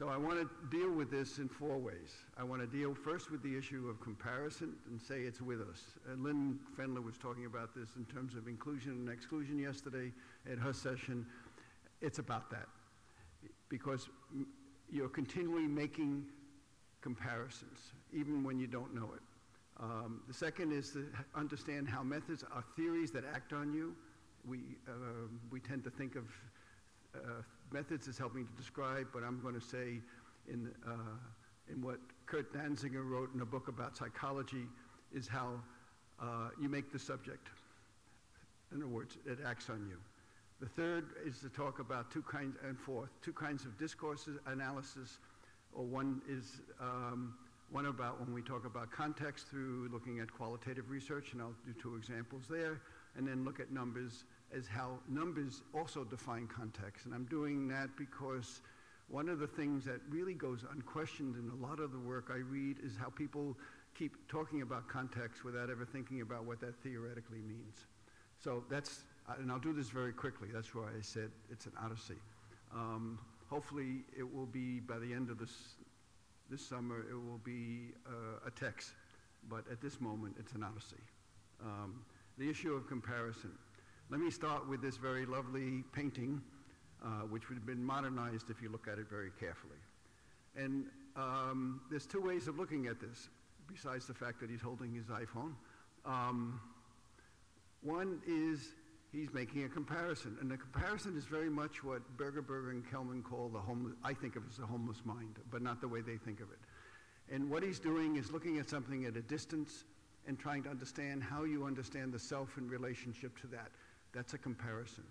So I want to deal with this in four ways. I want to deal first with the issue of comparison and say it's with us. And Lynn Fendler was talking about this in terms of inclusion and exclusion yesterday at her session. It's about that because you're continually making comparisons, even when you don't know it. Um, the second is to understand how methods are theories that act on you. We, uh, we tend to think of uh, methods is helping to describe, but I'm going to say in, uh, in what Kurt Danziger wrote in a book about psychology is how uh, you make the subject. In other words, it acts on you. The third is to talk about two kinds, and fourth, two kinds of discourses analysis, or one is um, one about when we talk about context through looking at qualitative research, and I'll do two examples there, and then look at numbers as how numbers also define context. And I'm doing that because one of the things that really goes unquestioned in a lot of the work I read is how people keep talking about context without ever thinking about what that theoretically means. So that's, and I'll do this very quickly. That's why I said it's an odyssey. Um, hopefully it will be by the end of this this summer it will be uh, a text, but at this moment it's an odyssey. Um, the issue of comparison. Let me start with this very lovely painting, uh, which would have been modernized if you look at it very carefully. And um, there's two ways of looking at this, besides the fact that he's holding his iPhone. Um, one is he's making a comparison. And the comparison is very much what Burgerberg and Kellner call the homeless, I think of as the homeless mind, but not the way they think of it. And what he's doing is looking at something at a distance and trying to understand how you understand the self in relationship to that. That's a comparison.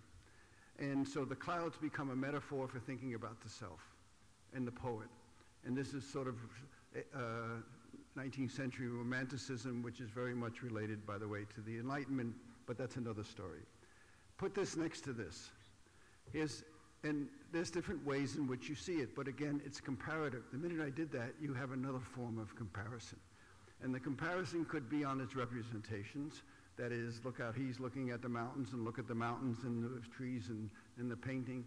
And so the clouds become a metaphor for thinking about the self and the poet. And this is sort of uh, 19th century romanticism, which is very much related, by the way, to the Enlightenment, but that's another story put this next to this. Here's, and there's different ways in which you see it, but again, it's comparative. The minute I did that, you have another form of comparison. And the comparison could be on its representations. That is, look out, he's looking at the mountains and look at the mountains and the trees and, and the painting.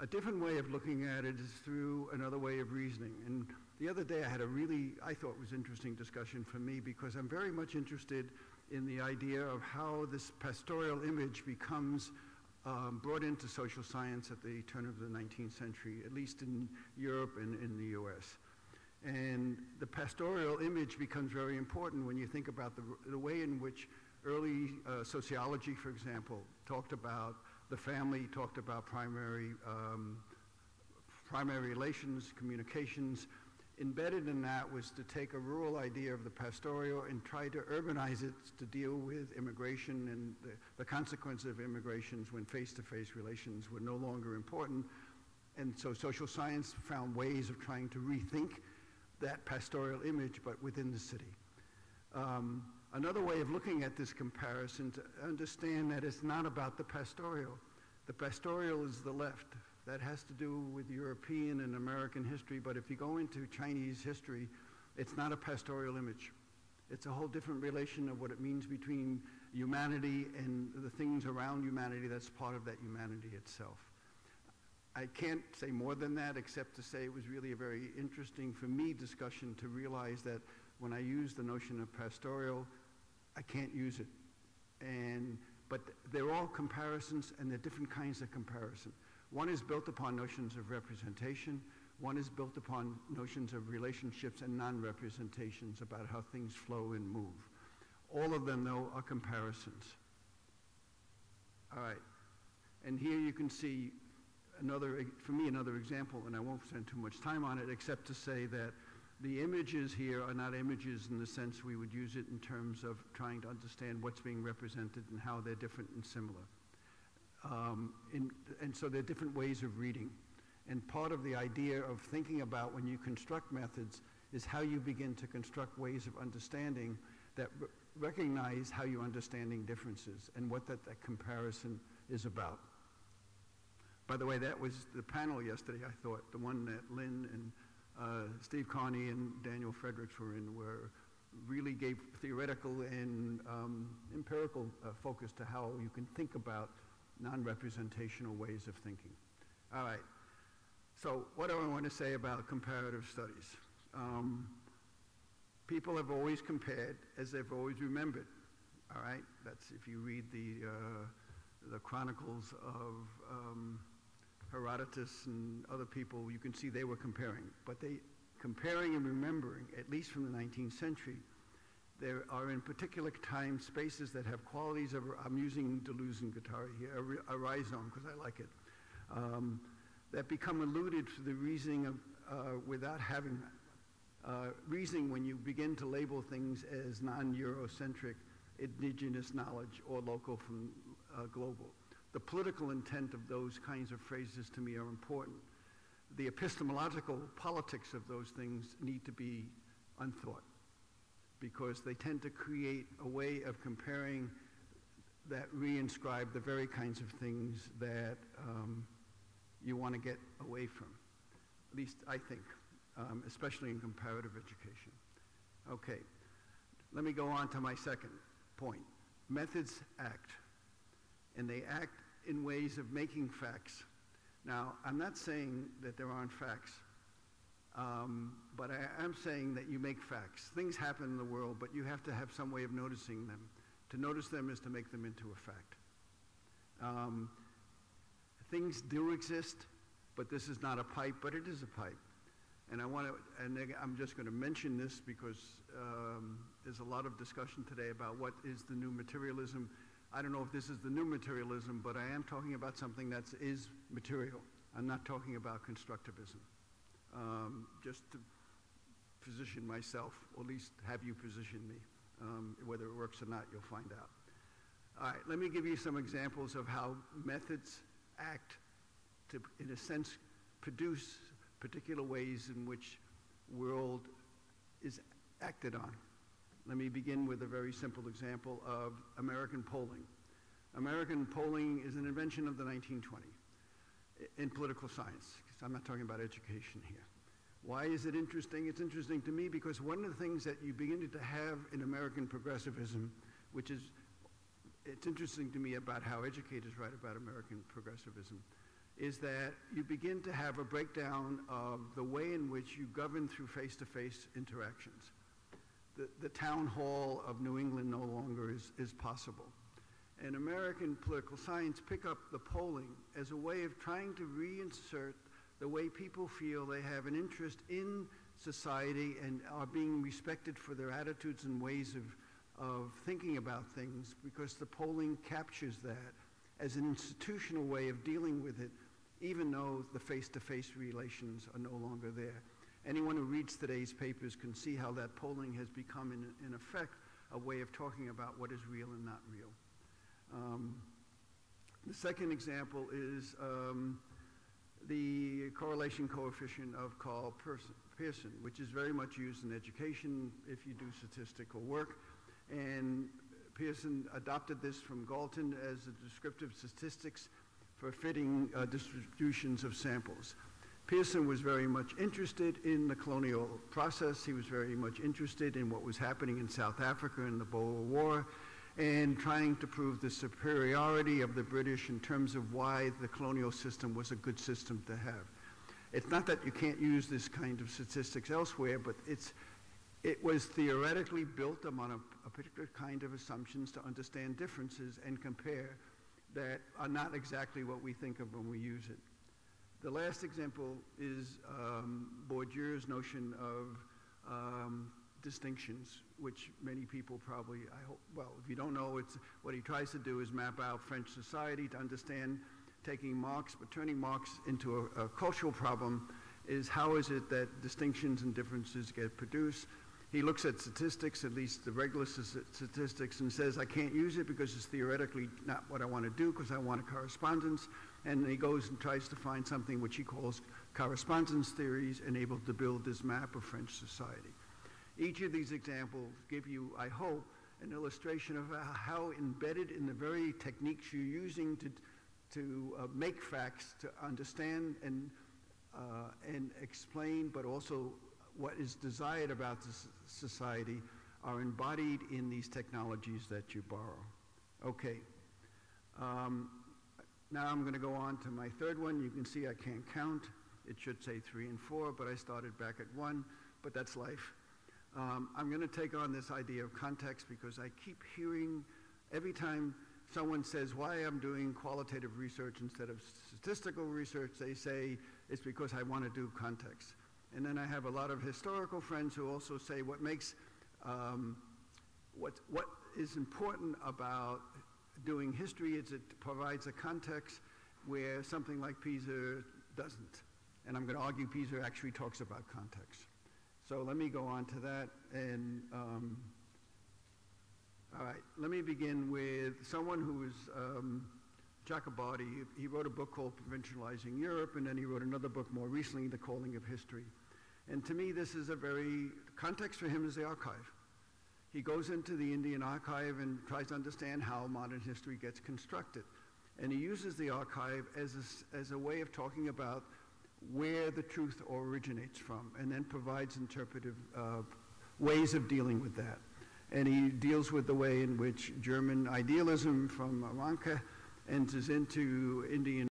A different way of looking at it is through another way of reasoning. And the other day I had a really, I thought was interesting discussion for me because I'm very much interested in the idea of how this pastoral image becomes um, brought into social science at the turn of the 19th century, at least in Europe and in the US. And the pastoral image becomes very important when you think about the, the way in which early uh, sociology, for example, talked about the family, talked about primary, um, primary relations, communications. Embedded in that was to take a rural idea of the pastoral and try to urbanize it to deal with immigration and the, the consequences of immigrations when face-to-face relations were no longer important. And so social science found ways of trying to rethink that pastoral image, but within the city. Um, another way of looking at this comparison to understand that it's not about the pastoral. The pastoral is the left. That has to do with European and American history, but if you go into Chinese history, it's not a pastoral image. It's a whole different relation of what it means between humanity and the things around humanity that's part of that humanity itself. I can't say more than that except to say it was really a very interesting for me discussion to realize that when I use the notion of pastoral, I can't use it. And, but they're all comparisons and they're different kinds of comparison. One is built upon notions of representation. One is built upon notions of relationships and non-representations about how things flow and move. All of them, though, are comparisons. All right. And here you can see another, for me, another example, and I won't spend too much time on it, except to say that the images here are not images in the sense we would use it in terms of trying to understand what's being represented and how they're different and similar. Um, in, and so there are different ways of reading. And part of the idea of thinking about when you construct methods is how you begin to construct ways of understanding that recognize how you're understanding differences and what that, that comparison is about. By the way, that was the panel yesterday, I thought, the one that Lynn and uh, Steve Carney and Daniel Friedrich were in, where really gave theoretical and um, empirical uh, focus to how you can think about non-representational ways of thinking. All right. So what do I want to say about comparative studies? Um, people have always compared as they've always remembered. All right. That's if you read the uh, the chronicles of um, Herodotus and other people, you can see they were comparing. But they, comparing and remembering, at least from the 19th century, there are in particular time spaces that have qualities of, I'm using Deleuze and Guattari here, a, rhizome because I like it, um, that become alluded to the reasoning of, uh, without having uh, reasoning when you begin to label things as non-Eurocentric, indigenous knowledge, or local from uh, global the political intent of those kinds of phrases to me are important. The epistemological politics of those things need to be unthought because they tend to create a way of comparing that reinscribe the very kinds of things that um, you want to get away from. At least I think, um, especially in comparative education. Okay, let me go on to my second point. Methods act, and they act in ways of making facts. Now, I'm not saying that there aren't facts, um, but I am saying that you make facts. Things happen in the world, but you have to have some way of noticing them. To notice them is to make them into a fact. Um, things do exist, but this is not a pipe, but it is a pipe. And I want to, and I'm just going to mention this because um, there's a lot of discussion today about what is the new materialism. I don't know if this is the new materialism, but I am talking about something that is material. I'm not talking about constructivism. Um, just to position myself, or at least have you position me. Um, whether it works or not, you'll find out. All right, let me give you some examples of how methods act to, in a sense, produce particular ways in which world is acted on. Let me begin with a very simple example of American polling. American polling is an invention of the 1920s in political science, I'm not talking about education here. Why is it interesting? It's interesting to me because one of the things that you begin to have in American progressivism, which is, it's interesting to me about how educators write about American progressivism, is that you begin to have a breakdown of the way in which you govern through face-to-face -face interactions the, the town hall of New England no longer is, is possible. And American political science pick up the polling as a way of trying to reinsert the way people feel they have an interest in society and are being respected for their attitudes and ways of, of thinking about things because the polling captures that as an institutional way of dealing with it, even though the face-to-face relations are no longer there. Anyone who reads today's papers can see how that polling has become, in, in effect, a way of talking about what is real and not real. Um, the second example is um, the correlation coefficient of Karl Pearson, which is very much used in education if you do statistical work. And Pearson adopted this from Galton as a descriptive statistics for fitting uh, distributions of samples. Pearson was very much interested in the colonial process. He was very much interested in what was happening in South Africa in the Boer War and trying to prove the superiority of the British in terms of why the colonial system was a good system to have. It's not that you can't use this kind of statistics elsewhere, but it's, it was theoretically built upon a, a particular kind of assumptions to understand differences and compare that are not exactly what we think of when we use it. The last example is um, Bourdieu's notion of um, distinctions, which many people probably, I hope, well, if you don't know, it's, what he tries to do is map out French society to understand taking Marx, but turning Marx into a, a cultural problem is how is it that distinctions and differences get produced? He looks at statistics, at least the regular statistics, and says, I can't use it because it's theoretically not what I want to do because I want a correspondence. And he goes and tries to find something which he calls correspondence theories and able to build this map of French society. Each of these examples give you, I hope, an illustration of how embedded in the very techniques you're using to, to uh, make facts, to understand and, uh, and explain, but also what is desired about this society are embodied in these technologies that you borrow. Okay. Um, now I'm going to go on to my third one. You can see I can't count. It should say three and four, but I started back at one, but that's life. Um, I'm going to take on this idea of context because I keep hearing every time someone says why I'm doing qualitative research instead of statistical research, they say it's because I want to do context. And then I have a lot of historical friends who also say what makes, um, what, what is important about doing history is it provides a context where something like PISA doesn't. And I'm going to argue PISA actually talks about context. So let me go on to that. And um, all right, let me begin with someone who is um, Chakrabarty. He wrote a book called Provincializing Europe, and then he wrote another book more recently, The Calling of History. And to me, this is a very, context for him is the archive. He goes into the Indian archive and tries to understand how modern history gets constructed. And he uses the archive as a, as a way of talking about where the truth originates from and then provides interpretive uh, ways of dealing with that. And he deals with the way in which German idealism from Ranke enters into Indian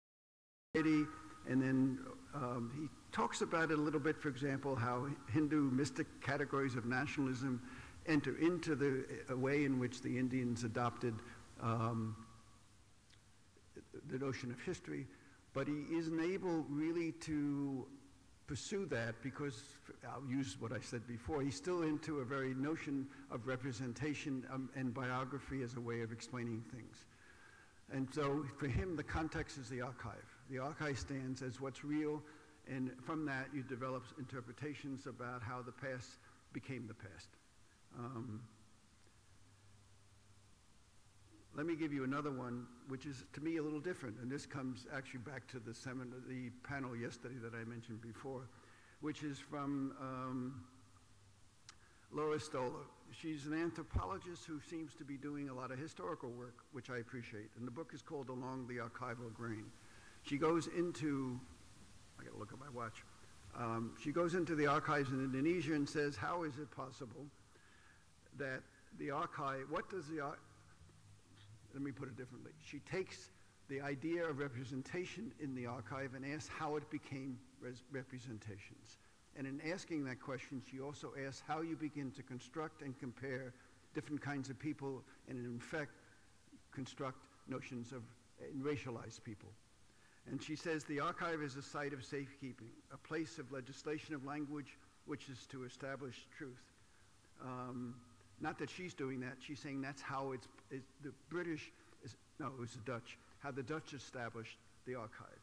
and then um, he talks about it a little bit, for example, how Hindu mystic categories of nationalism enter into the way in which the Indians adopted um, the notion of history, but he isn't able really to pursue that because, I'll use what I said before, he's still into a very notion of representation um, and biography as a way of explaining things. And so for him, the context is the archive. The archive stands as what's real, and from that you develop interpretations about how the past became the past. Um, let me give you another one, which is to me a little different, and this comes actually back to the, seminar, the panel yesterday that I mentioned before, which is from um, Laura Stoler. She's an anthropologist who seems to be doing a lot of historical work, which I appreciate, and the book is called Along the Archival Grain. She goes into, I gotta look at my watch, um, she goes into the archives in Indonesia and says, how is it possible that the archive, what does the, let me put it differently. She takes the idea of representation in the archive and asks how it became representations. And in asking that question, she also asks how you begin to construct and compare different kinds of people and in fact construct notions of racialized people. And she says the archive is a site of safekeeping, a place of legislation of language, which is to establish truth. Um, not that she's doing that, she's saying that's how it's, it's the British, is, no, it was the Dutch, how the Dutch established the archive.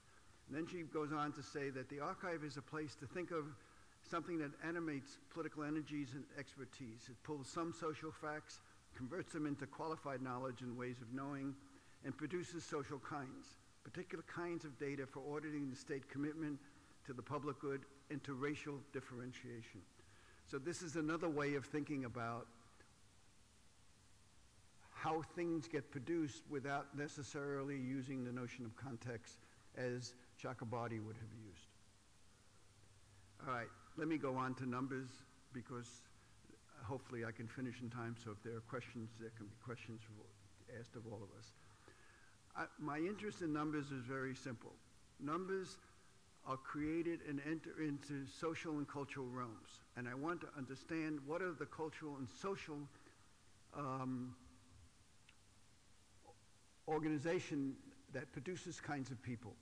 And then she goes on to say that the archive is a place to think of something that animates political energies and expertise. It pulls some social facts, converts them into qualified knowledge and ways of knowing, and produces social kinds, particular kinds of data for auditing the state commitment to the public good and to racial differentiation. So this is another way of thinking about how things get produced without necessarily using the notion of context as Chakrabarty would have used. All right, let me go on to numbers because hopefully I can finish in time, so if there are questions, there can be questions asked of all of us. I, my interest in numbers is very simple. Numbers are created and enter into social and cultural realms. And I want to understand what are the cultural and social um, organization that produces kinds of people.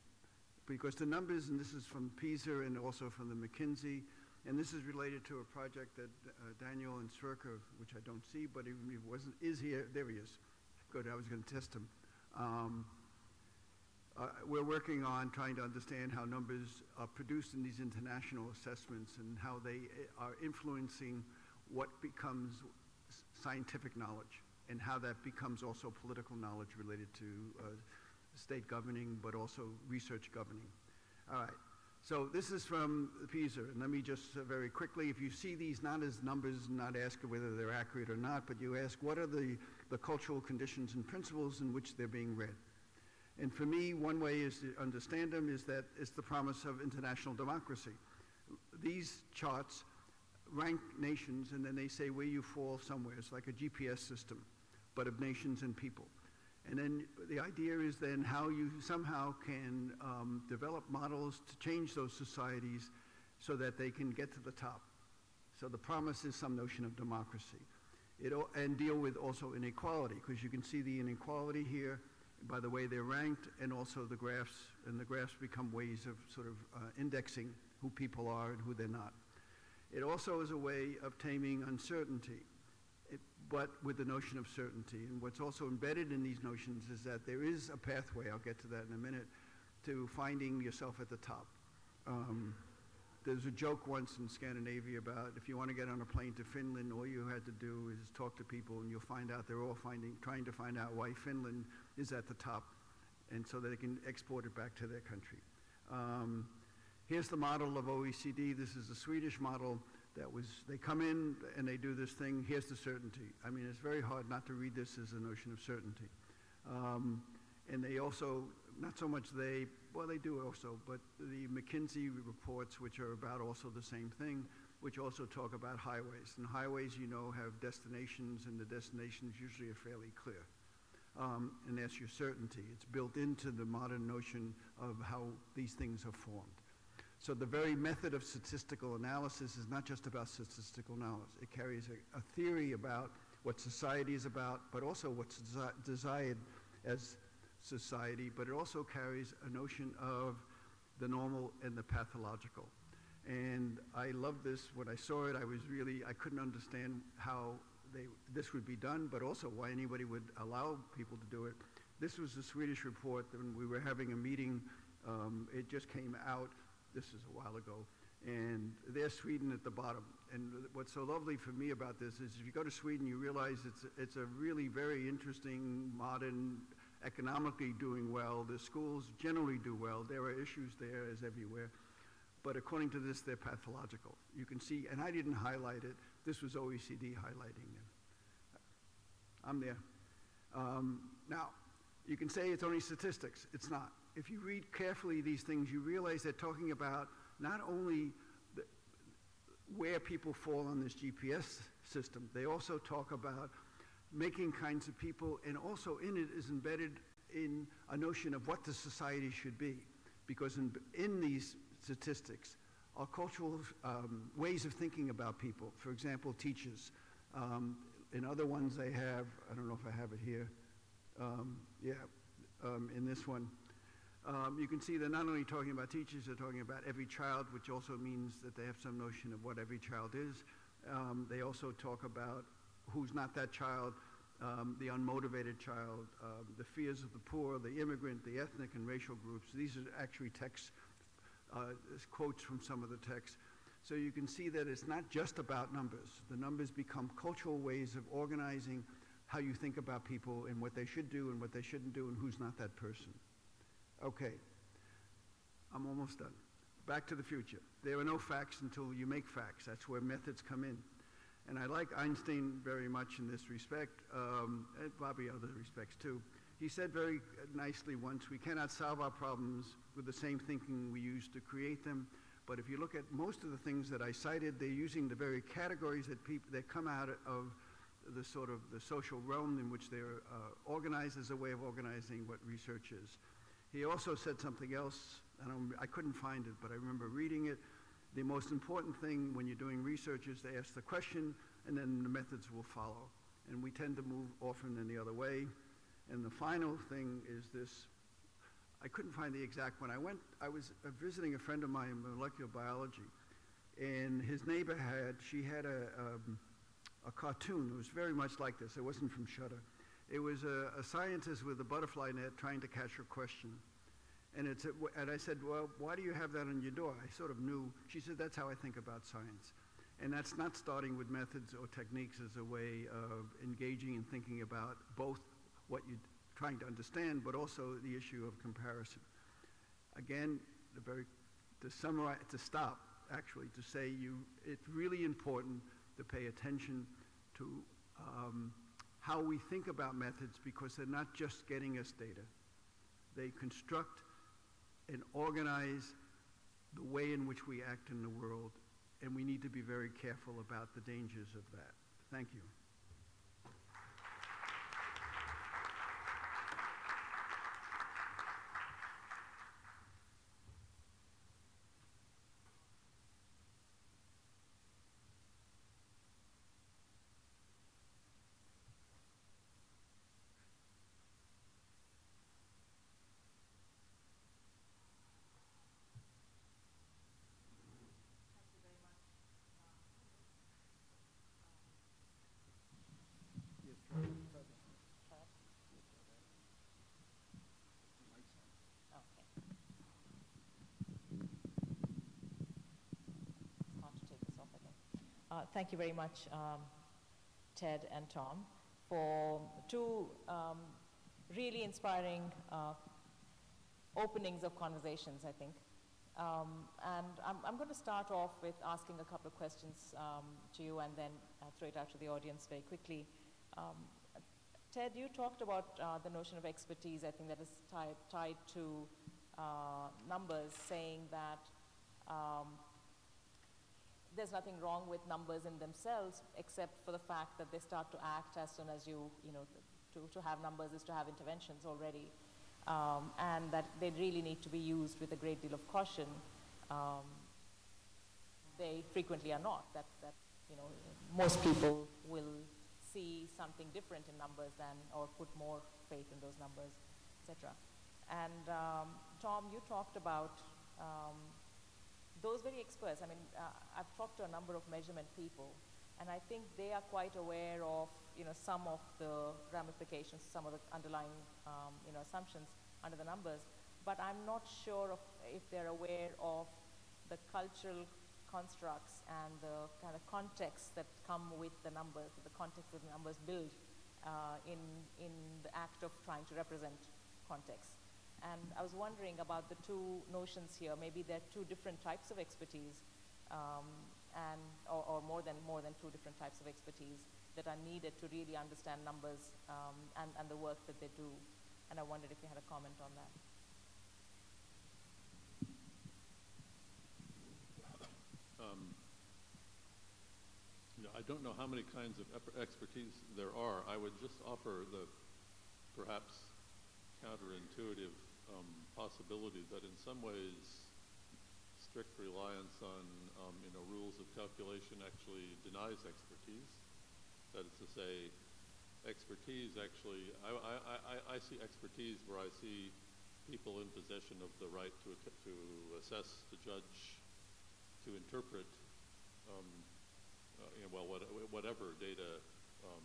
Because the numbers, and this is from PISA and also from the McKinsey, and this is related to a project that uh, Daniel and Sverker, which I don't see, but even if he wasn't, is here, there he is. Good, I was going to test him. Um, uh, we're working on trying to understand how numbers are produced in these international assessments and how they uh, are influencing what becomes scientific knowledge and how that becomes also political knowledge related to uh, state governing, but also research governing. All right. So this is from PISA, and let me just uh, very quickly, if you see these not as numbers, not ask whether they're accurate or not, but you ask what are the, the cultural conditions and principles in which they're being read. And for me, one way is to understand them is that it's the promise of international democracy. These charts rank nations, and then they say where you fall somewhere. It's like a GPS system, but of nations and people. And then the idea is then how you somehow can um, develop models to change those societies so that they can get to the top. So the promise is some notion of democracy. It, and deal with also inequality, because you can see the inequality here by the way they're ranked, and also the graphs, and the graphs become ways of sort of uh, indexing who people are and who they're not. It also is a way of taming uncertainty but with the notion of certainty. And what's also embedded in these notions is that there is a pathway, I'll get to that in a minute, to finding yourself at the top. Um, there's a joke once in Scandinavia about if you want to get on a plane to Finland, all you had to do is talk to people and you'll find out they're all finding, trying to find out why Finland is at the top and so that they can export it back to their country. Um, here's the model of OECD. This is the Swedish model that was, they come in and they do this thing, here's the certainty. I mean, it's very hard not to read this as a notion of certainty. Um, and they also, not so much they, well, they do also, but the McKinsey reports, which are about also the same thing, which also talk about highways. And highways, you know, have destinations, and the destinations usually are fairly clear. Um, and that's your certainty. It's built into the modern notion of how these things are formed. So the very method of statistical analysis is not just about statistical knowledge. It carries a, a theory about what society is about, but also what's desi desired as society, but it also carries a notion of the normal and the pathological. And I love this. When I saw it, I was really, I couldn't understand how they, this would be done, but also why anybody would allow people to do it. This was a Swedish report when we were having a meeting. Um, it just came out this is a while ago, and there's Sweden at the bottom. And what's so lovely for me about this is if you go to Sweden, you realize it's, it's a really very interesting, modern, economically doing well. The schools generally do well. There are issues there as everywhere. But according to this, they're pathological. You can see, and I didn't highlight it. This was OECD highlighting them. I'm there. Um, now, you can say it's only statistics. It's not if you read carefully these things, you realize they're talking about not only the, where people fall on this GPS system, they also talk about making kinds of people, and also in it is embedded in a notion of what the society should be. Because in, in these statistics are cultural um, ways of thinking about people. For example, teachers. Um, in other ones they have, I don't know if I have it here, um, yeah, um, in this one, Um, you can see they're not only talking about teachers, they're talking about every child, which also means that they have some notion of what every child is. Um, they also talk about who's not that child, um, the unmotivated child, um, the fears of the poor, the immigrant, the ethnic and racial groups. These are actually texts, uh, quotes from some of the texts. So you can see that it's not just about numbers. The numbers become cultural ways of organizing how you think about people and what they should do and what they shouldn't do and who's not that person. Okay, I'm almost done. Back to the future. There are no facts until you make facts. That's where methods come in. And I like Einstein very much in this respect, um, and Bobby other respects too. He said very nicely once, we cannot solve our problems with the same thinking we use to create them. But if you look at most of the things that I cited, they're using the very categories that, that come out of the sort of the social realm in which they're uh, organized as a way of organizing what research is. He also said something else, I, I couldn't find it, but I remember reading it. The most important thing when you're doing research is to ask the question, and then the methods will follow. And we tend to move often in the other way. And the final thing is this. I couldn't find the exact one. I went, I was visiting a friend of mine in molecular biology, and his neighbor had, she had a, um, a cartoon. It was very much like this. It wasn't from Shutter. It was a, a scientist with a butterfly net trying to catch her question. And, it's and I said, well, why do you have that on your door? I sort of knew. She said, that's how I think about science. And that's not starting with methods or techniques as a way of engaging and thinking about both what you're trying to understand, but also the issue of comparison. Again, the very, to summarize, to stop, actually, to say you, it's really important to pay attention to um, how we think about methods because they're not just getting us data. They construct and organize the way in which we act in the world, and we need to be very careful about the dangers of that. Thank you. Okay. It's hard to take this off, I think. Uh, Thank you very much, um, Ted and Tom, for two um, really inspiring uh, openings of conversations, I think. Um, And I'm, I'm going to start off with asking a couple of questions um, to you and then uh, throw it out to the audience very quickly. Um, Ted, you talked about uh, the notion of expertise, I think that is tied, tied to uh, numbers, saying that um, there's nothing wrong with numbers in themselves, except for the fact that they start to act as soon as you, you know, to, to have numbers is to have interventions already, um, and that they really need to be used with a great deal of caution. Um, they frequently are not. That, that you know, most people will see something different in numbers than, or put more faith in those numbers, etc. And um, Tom, you talked about um, those very experts. I mean, uh, I've talked to a number of measurement people, and I think they are quite aware of, you know, some of the ramifications, some of the underlying, um, you know, assumptions under the numbers. But I'm not sure of if they're aware of the cultural constructs and the kind of context that come with the numbers, the context that the numbers build uh, in, in the act of trying to represent context. And I was wondering about the two notions here. Maybe there are two different types of expertise, um, and, or, or, more, than, more than two different types of expertise that are needed to really understand numbers um, and, and the work that they do. And I wondered if you had a comment on that. Um, you know, I don't know how many kinds of expertise there are. I would just offer the perhaps counterintuitive um, possibility that in some ways strict reliance on um, you know rules of calculation actually denies expertise. That is to say, expertise actually I, I, I, I see expertise where I see people in possession of the right to, to assess, to judge, to interpret, um, uh, you know, well, what, whatever data, um,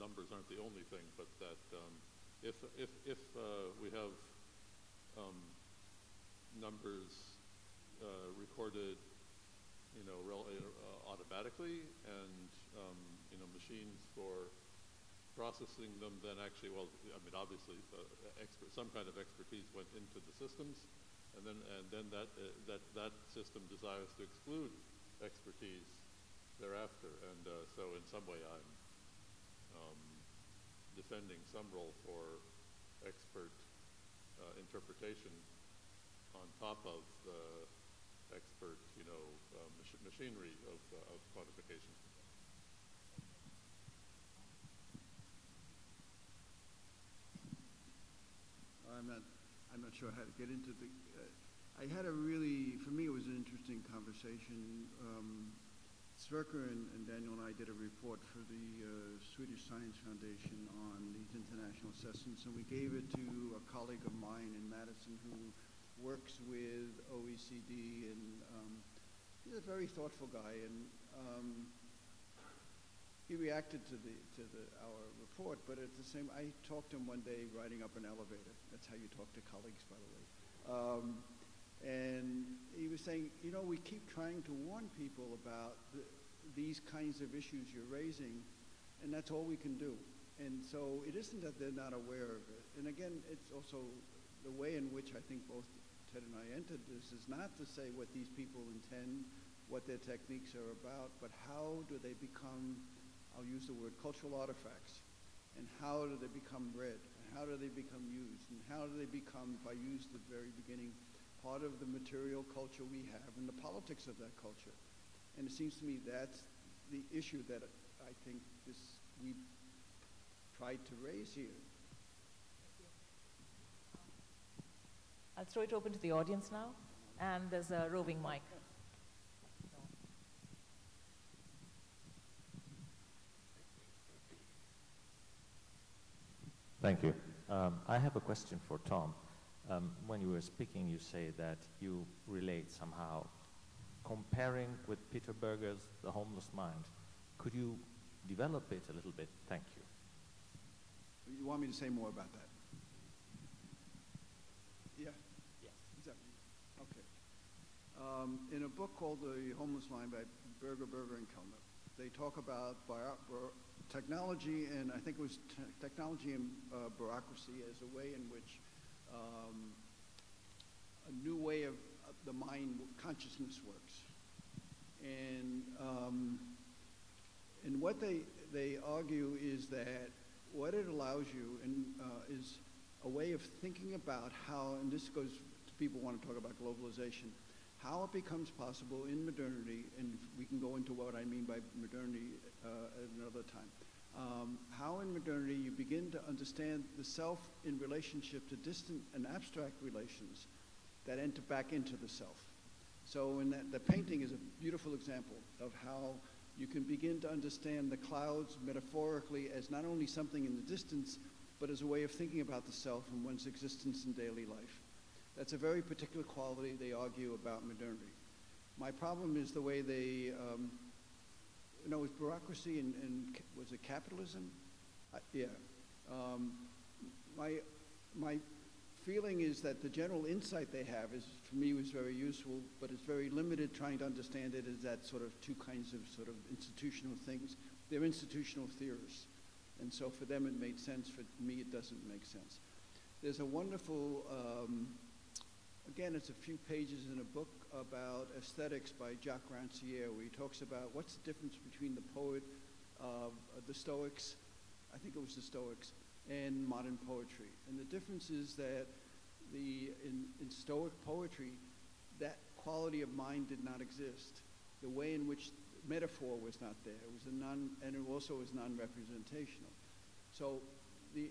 numbers aren't the only thing, but that um, if, if, if uh, we have um, numbers uh, recorded, you know, uh, automatically and, um, you know, machines for processing them, then actually, well, I mean, obviously, uh, expert, some kind of expertise went into the systems, and then, and then that, uh, that, that system desires to exclude expertise thereafter. And uh, so in some way, I'm um, defending some role for expert uh, interpretation on top of the expert, you know, uh, mach- machinery of, uh, of quantification. I'm not, I'm not sure how to get into the, uh, I had a really, for me, it was an interesting conversation. Um, Sverker and, and Daniel and I did a report for the uh, Swedish Science Foundation on these international assessments, and we gave it to a colleague of mine in Madison who works with OECD, and um, he's a very thoughtful guy, and um, he reacted to the to the our report, but at the same, I talked to him one day riding up an elevator. That's how you talk to colleagues, by the way. Um, and he was saying, you know, we keep trying to warn people about the, these kinds of issues you're raising, and that's all we can do. And so it isn't that they're not aware of it. And again, it's also the way in which I think both Ted and I entered this is not to say what these people intend, what their techniques are about, but how do they become, I'll use the word cultural artifacts, and how do they become read, and how do they become used, and how do they become, if I use the very beginning, part of the material culture we have and the politics of that culture. And it seems to me that's the issue that I think this we tried to raise here. I'll throw it open to the audience now, and there's a roving mic. Thank you. Um, I have a question for Tom. Um, when you were speaking, you say that you relate somehow comparing with Peter Berger's The Homeless Mind. Could you develop it a little bit? Thank you. You want me to say more about that? Yeah? Yes. That, okay. Um, in a book called The Homeless Mind by Berger, Berger, and Kellner, they talk about technology and I think it was te- technology and uh, bureaucracy as a way in which um, a new way of the mind consciousness works. And um, and what they they argue is that what it allows you and uh, is a way of thinking about how, and this goes to people want to talk about globalization, how it becomes possible in modernity, and we can go into what I mean by modernity uh, at another time. Um, how in modernity you begin to understand the self in relationship to distant and abstract relations that enter back into the self. So in that, the painting is a beautiful example of how you can begin to understand the clouds metaphorically as not only something in the distance, but as a way of thinking about the self and one's existence in daily life. That's a very particular quality they argue about modernity. My problem is the way they, um, you know, with bureaucracy and, and was it capitalism? I, yeah. Um, my, my feeling is that the general insight they have is, for me, was very useful, but it's very limited trying to understand it as that sort of two kinds of sort of institutional things. They're institutional theorists. And so for them it made sense, for me it doesn't make sense. There's a wonderful, um, again, it's a few pages in a book about aesthetics by Jacques Rancière, where he talks about what's the difference between the poet of uh, the Stoics, I think it was the Stoics, and modern poetry. And the difference is that the, in, in Stoic poetry, that quality of mind did not exist. The way in which metaphor was not there. It was a non, and it also was non-representational. So the,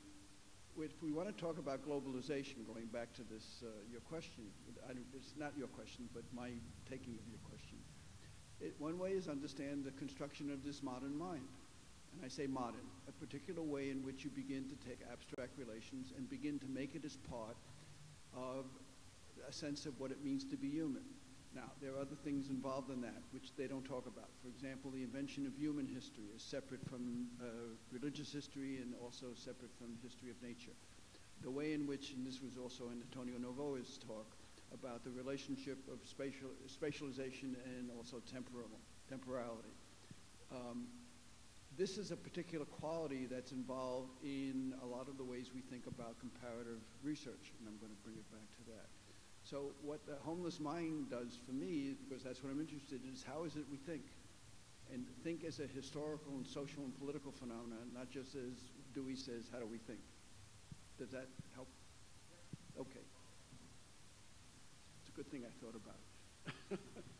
if we want to talk about globalization, going back to this, uh, your question, I, it's not your question, but my taking of your question. It, one way is understand the construction of this modern mind. And I say modern, a particular way in which you begin to take abstract relations and begin to make it as part of a sense of what it means to be human. Now, there are other things involved in that which they don't talk about. For example, the invention of human history is separate from uh, religious history and also separate from history of nature. The way in which, and this was also in Antonio Novoa's talk, about the relationship of spatial, spatialization and also temporal, temporality. Um, this is a particular quality that's involved in a lot of the ways we think about comparative research, and I'm going to bring it back to that. So what the homeless mind does for me, because that's what I'm interested in, is how is it we think? And think as a historical and social and political phenomenon, not just as Dewey says, how do we think? Does that help? Okay. It's a good thing I thought about it.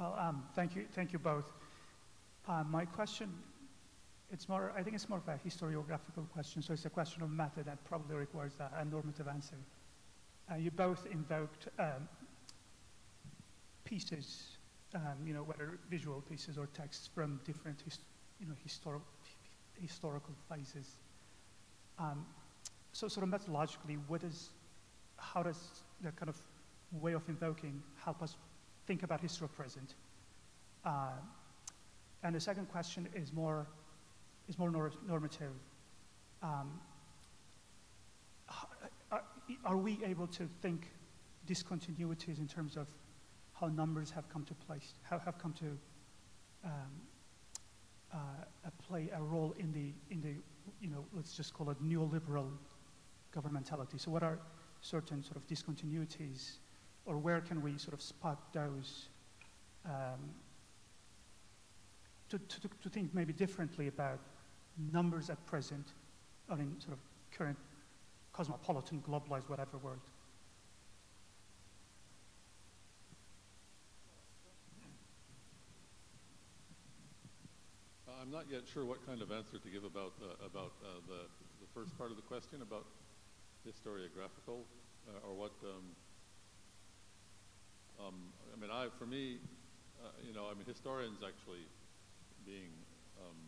Well, um, thank you, thank you both. Uh, my question, it's more, I think it's more of a historiographical question, so it's a question of method that probably requires a, a normative answer. Uh, you both invoked um, pieces, um, you know, whether visual pieces or texts from different, you know, histor historical phases. Um, so, sort of methodologically, what is, how does that kind of way of invoking help us think about history present? Uh, and the second question is more, is more nor normative. Um, are, are, we able to think discontinuities in terms of how numbers have come to place, how have come to um, uh, play a role in the, in the, you know, let's just call it neoliberal governmentality. So what are certain sort of discontinuities or where can we sort of spot those um, to, to, to think maybe differently about numbers at present or in sort of current cosmopolitan, globalized, whatever world? I'm not yet sure what kind of answer to give about, uh, about uh, the, the first part of the question about historiographical uh, or what um, um, I mean, I, for me, uh, you know, I mean, historians actually being, um,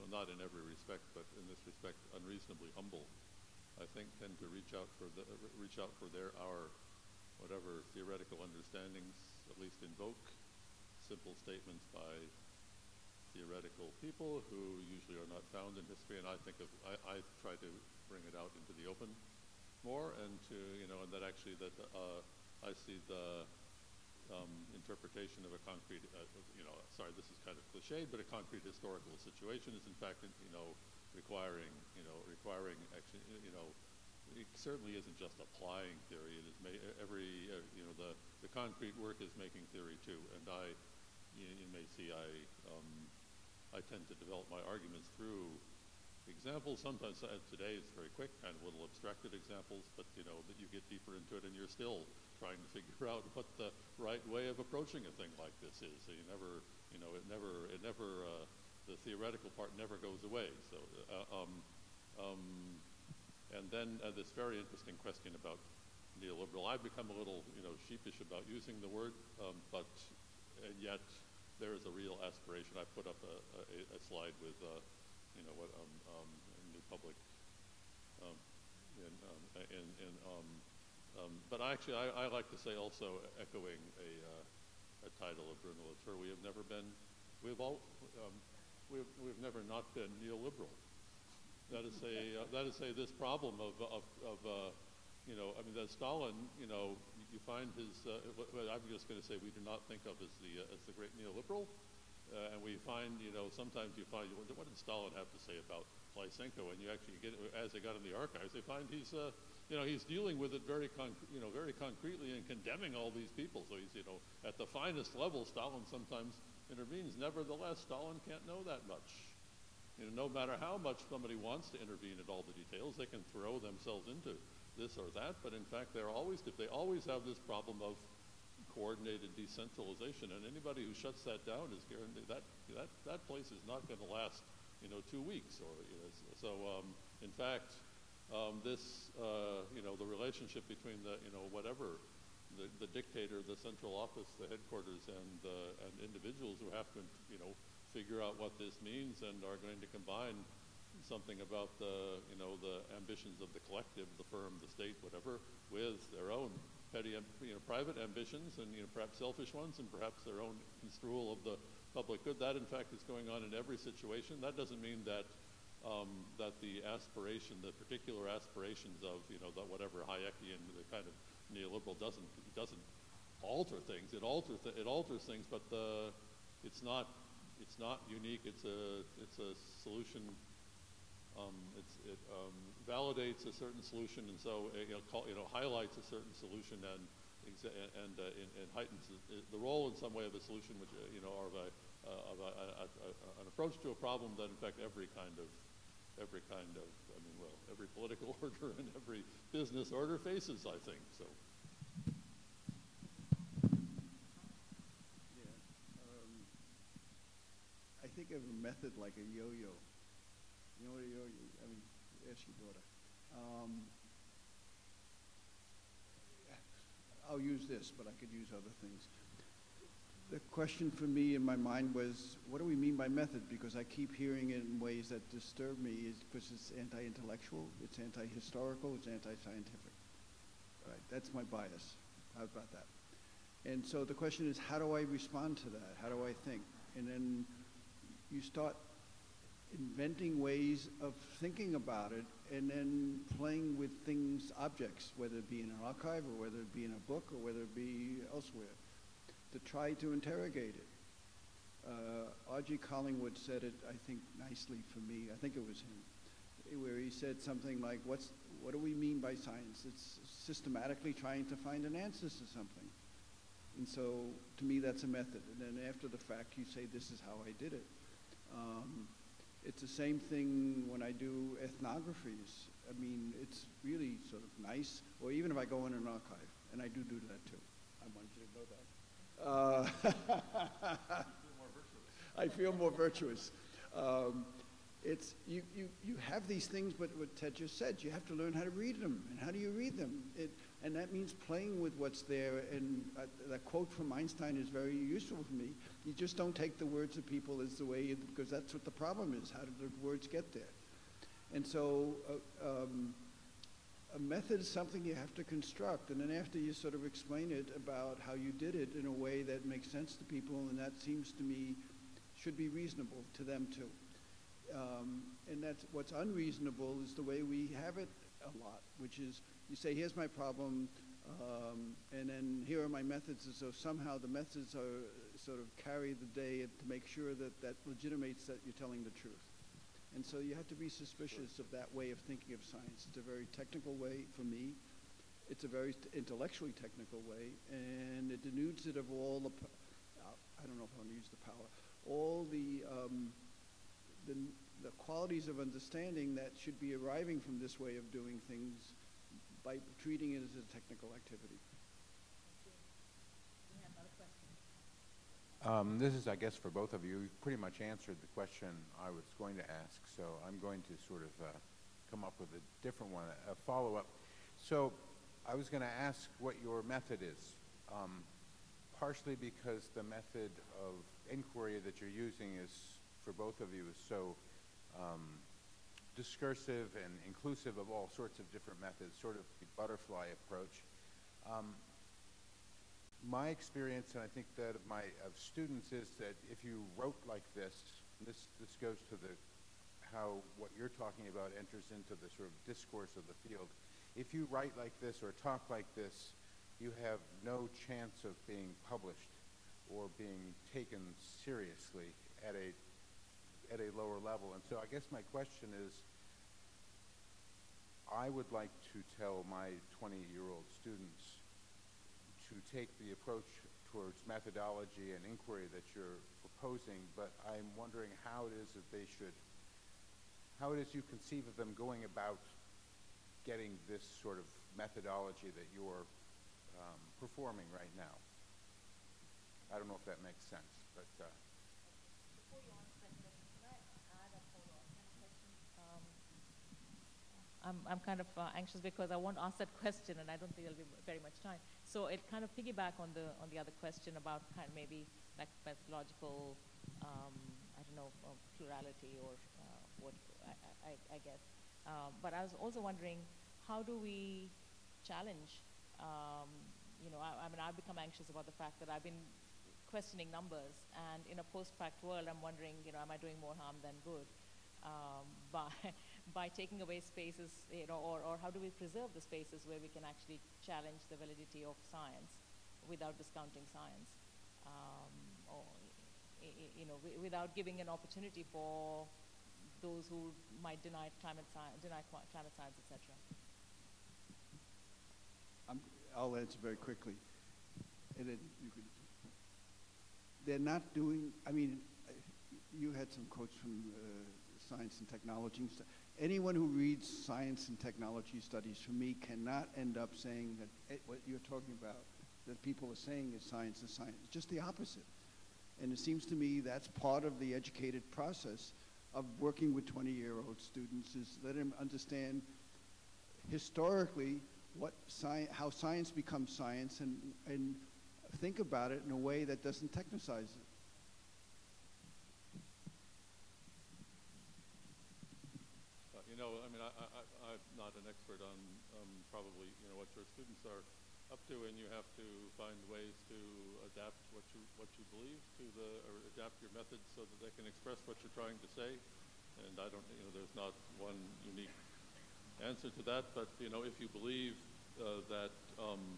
well, not in every respect, but in this respect, unreasonably humble, I think tend to reach out for the, reach out for their, our, whatever theoretical understandings, at least invoke simple statements by theoretical people who usually are not found in history, and I think of, I, I try to bring it out into the open more, and to, you know, and that actually that uh, I see the um, interpretation of a concrete, uh, you know, sorry, this is kind of cliched, but a concrete historical situation is in fact, you know, requiring, you know, requiring, actually, you know, it certainly isn't just applying theory. It is every, uh, you know, the, the concrete work is making theory too. And I, you, you may see, I, um, I tend to develop my arguments through examples. Sometimes uh, today it's very quick, kind of little abstracted examples, but you know that you get deeper into it and you're still trying to figure out what the right way of approaching a thing like this is. So you never, you know, it never, it never, uh, the theoretical part never goes away. So, uh, um, um, and then uh, this very interesting question about neoliberal. I've become a little, you know, sheepish about using the word, um, but and yet there is a real aspiration. I put up a, a, a slide with, uh, you know, what um, um, New Public um, in, um, in, in um, um, but actually, I, I, like to say also, echoing a, uh, a title of Bruno Latour, we have never been, we've all, um, we've, we've never not been neoliberal. That is say, uh, that is say, this problem of, of, of uh, you know, I mean, that Stalin, you know, you find his, uh, I'm just going to say we do not think of as the, uh, as the great neoliberal, uh, and we find, you know, sometimes you find, you wonder, what did Stalin have to say about Lysenko? And you actually get, as they got in the archives, they find he's, you know, he's dealing with it very, you know, very concretely and condemning all these people. So he's, you know, at the finest level, Stalin sometimes intervenes. Nevertheless, Stalin can't know that much. You know, no matter how much somebody wants to intervene at all the details, they can throw themselves into this or that. But in fact, they're always, they always have this problem of coordinated decentralization. And anybody who shuts that down is guaranteed that that that place is not going to last, you know, two weeks or you know. So um, in fact um, this, uh, you know, the relationship between the, you know, whatever, the, the dictator, the central office, the headquarters, and, uh, and individuals who have to, you know, figure out what this means and are going to combine something about the, you know, the ambitions of the collective, the firm, the state, whatever, with their own petty, you know, private ambitions and, you know, perhaps selfish ones and perhaps their own construal of the public good. That, in fact, is going on in every situation. That doesn't mean that, um, that the aspiration, the particular aspirations of, you know, that whatever Hayekian, the kind of neoliberal doesn't, doesn't alter things. It alters, th- it alters things, but the, it's not, it's not unique. It's a, it's a solution um, it's, it um, validates a certain solution and so uh, you know, call, you know highlights a certain solution and and, uh, and, heightens the, role in some way of a solution which uh, you know or of, a, uh, of a, a, an approach to a problem that in fact every kind of every kind of I mean well every political order and every business order faces I think so. Yeah. Um, I think of a method like a yo-yo. You know what a yo-yo? I mean, ask your daughter. Um, I'll use this, but I could use other things. The question for me in my mind was, what do we mean by method? Because I keep hearing it in ways that disturb me, is because it's anti-intellectual, it's anti-historical, it's anti-scientific. Right, that's my bias. How about that? And so the question is, how do I respond to that? How do I think? And then you start inventing ways of thinking about it and then playing with things, objects, whether it be in an archive or whether it be in a book or whether it be elsewhere, to try to interrogate it. Uh. Collingwood said it, I think, nicely for me. I think it was him, where he said something like, "What's what do we mean by science? It's systematically trying to find an answer to something." And so, to me, that's a method. And then after the fact, you say, "This is how I did it." Um, it's the same thing when I do ethnographies. I mean, it's really sort of nice. Or even if I go in an archive, and I do do that too. I want you to know that. Uh, I feel more virtuous. Um, it's you, you, you have these things, but what Ted just said, you have to learn how to read them. And how do you read them? It, and that means playing with what's there. And uh, that quote from Einstein is very useful for me. You just don't take the words of people as the way, because that's what the problem is. How did the words get there? And so uh, um, a method is something you have to construct. And then after you sort of explain it about how you did it in a way that makes sense to people, and that seems to me should be reasonable to them too. Um, and that's what's unreasonable is the way we have it a lot, which is you say, here's my problem, um, and then here are my methods, as though somehow the methods are sort of carry the day to make sure that that legitimates that you're telling the truth. And so you have to be suspicious of that way of thinking of science. It's a very technical way for me. It's a very intellectually technical way, and it denudes it of all the, I don't know if I want to use the power, all the, um, the, the qualities of understanding that should be arriving from this way of doing things by treating it as a technical activity. Um, this is, I guess, for both of you. You pretty much answered the question I was going to ask, so I'm going to sort of uh, come up with a different one, a follow-up. So I was going to ask what your method is, um, partially because the method of inquiry that you're using is, for both of you, is so um, discursive and inclusive of all sorts of different methods, sort of the butterfly approach. My experience, and I think that of my of students, is that if you wrote like this, this this goes to the how what you're talking about enters into the sort of discourse of the field. If you write like this or talk like this, you have no chance of being published or being taken seriously at a at a lower level. And so I guess my question is, I would like to tell my 20-year-old students to take the approach towards methodology and inquiry that you're proposing, but I'm wondering how it is that they should, how it is you conceive of them going about getting this sort of methodology that you're um, performing right now. I don't know if that makes sense, but. Uh? Um, I'm, I'm kind of uh, anxious because I won't ask that question and I don't think there'll be very much time. So it kind of piggyback on the, on the other question about kind of maybe like methodological, um, I don't know, uh, plurality or uh, what, I, I, I guess. Um, but I was also wondering, how do we challenge, um, you know, I, I mean, I've become anxious about the fact that I've been questioning numbers, and in a post-fact world, I'm wondering, you know, am I doing more harm than good um, by by taking away spaces, you know, or, or how do we preserve the spaces where we can actually challenge the validity of science without discounting science, um, or you know, without giving an opportunity for those who might deny climate science, deny climate science, etc. I'll answer very quickly. And then you could they're not doing, I mean, you had some quotes from uh, science and technology and stuff. Anyone who reads science and technology studies for me cannot end up saying that it, what you're talking about, that people are saying is science is science. It's just the opposite. And it seems to me that's part of the educated process of working with 20-year-old students is let them understand historically what sci how science becomes science and, and think about it in a way that doesn't technicize it. You know, I mean, I, I, I'm not an expert on um, probably, you know, what your students are up to, and you have to find ways to adapt what you what you believe to the, or adapt your methods so that they can express what you're trying to say. And I don't, you know, there's not one unique answer to that, but you know, if you believe uh, that um,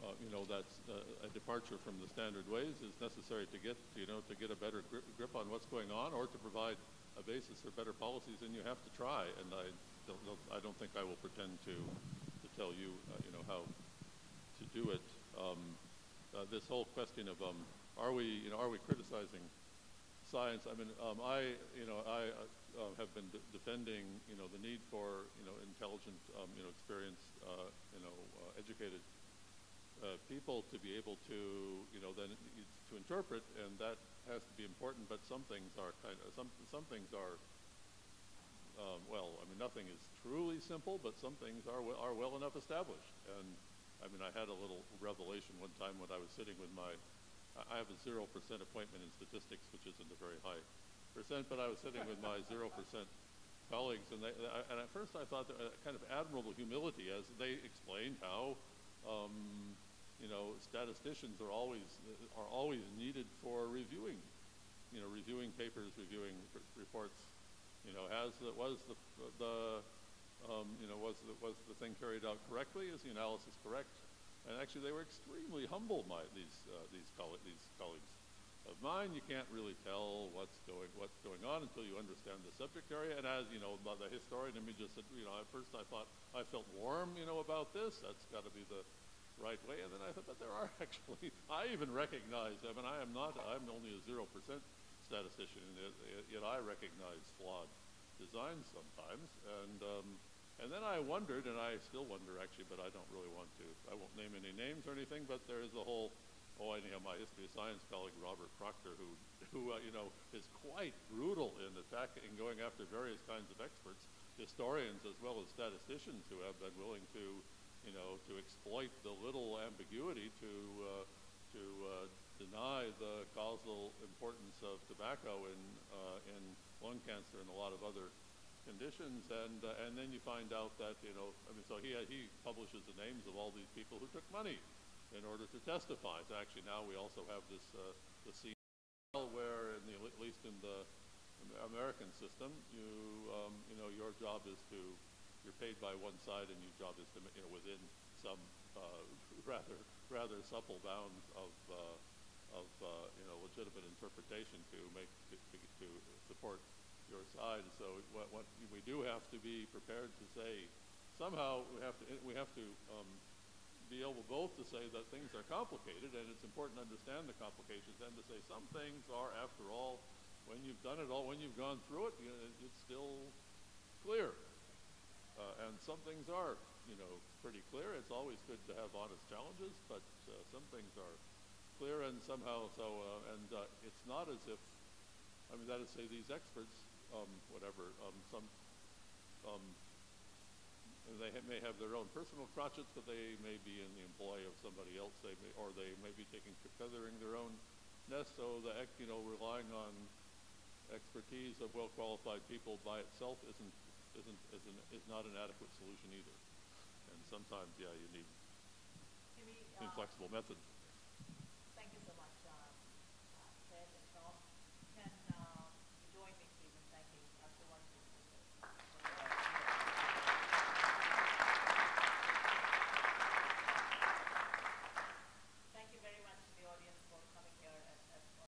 uh, you know, that's uh, a departure from the standard ways is necessary to get, you know, to get a better grip, grip on what's going on or to provide a basis for better policies, and you have to try. And I don't, don't I don't think I will pretend to, to tell you, uh, you know, how to do it. Um, uh, this whole question of, um, are we, you know, are we criticizing science? I mean, um, I, you know, I uh, have been defending, you know, the need for, you know, intelligent, um, you know, experienced, you know, educated uh, people to be able to, you know, then to interpret, and that has to be important. But some things are kind of some some things are. Um, well, I mean, nothing is truly simple, but some things are are well enough established. And I mean, I had a little revelation one time when I was sitting with my. I have a zero percent appointment in statistics, which isn't a very high percent, but I was sitting with my zero percent colleagues, and, they, and at first I thought that kind of admirable humility as they explained how um, statisticians are always are always needed for reviewing, you know, reviewing papers, reviewing reports. You know, has the, was the the um, you know was the, was the thing carried out correctly? Is the analysis correct? And actually, they were extremely humble. My these uh, these, coll- these colleagues of mine, you can't really tell what's going what's going on until you understand the subject area. And as you know, the historian in me just said, you know, at first I thought I felt warm, you know, about this. That's got to be the right way. And then I thought, but there are actually, I even recognize, I mean, I am not, I'm only a 0% statistician, yet, I recognize flawed designs sometimes. And, um, and then I wondered, and I still wonder actually, but I don't really want to, I won't name any names or anything, but there is a whole, oh, I know my history of science colleague, Robert Proctor, who, who uh, you know, is quite brutal in attacking, going after various kinds of experts, historians as well as statisticians who have been willing to you know, to exploit the little ambiguity to uh, to uh, deny the causal importance of tobacco in uh, in lung cancer and a lot of other conditions, and uh, and then you find out that you know, I mean, so he he publishes the names of all these people who took money in order to testify. So actually, now we also have this uh, the scene where, in the, at least in the, American system, you um, you know, your job is to you're paid by one side and your job is to, you know, within some uh, rather rather supple bounds of uh, of uh, you know legitimate interpretation to make to, to, support your side. So what, what, we do have to be prepared to say somehow we have to we have to um, be able both to say that things are complicated and it's important to understand the complications and to say some things are after all when you've done it all when you've gone through it you know, it's still clear uh, and some things are, you know, pretty clear. It's always good to have honest challenges, but uh, some things are clear and somehow so, uh, and uh, it's not as if, I mean, that is to say these experts, um, whatever, um, some, um, they ha may have their own personal crotchets, but they may be in the employ of somebody else, they may, or they may be taking, feathering their own nest, so the, you know, relying on expertise of well-qualified people by itself isn't isn't, is, an, is not an adequate solution either. And sometimes, yeah, you need we, uh, inflexible methods.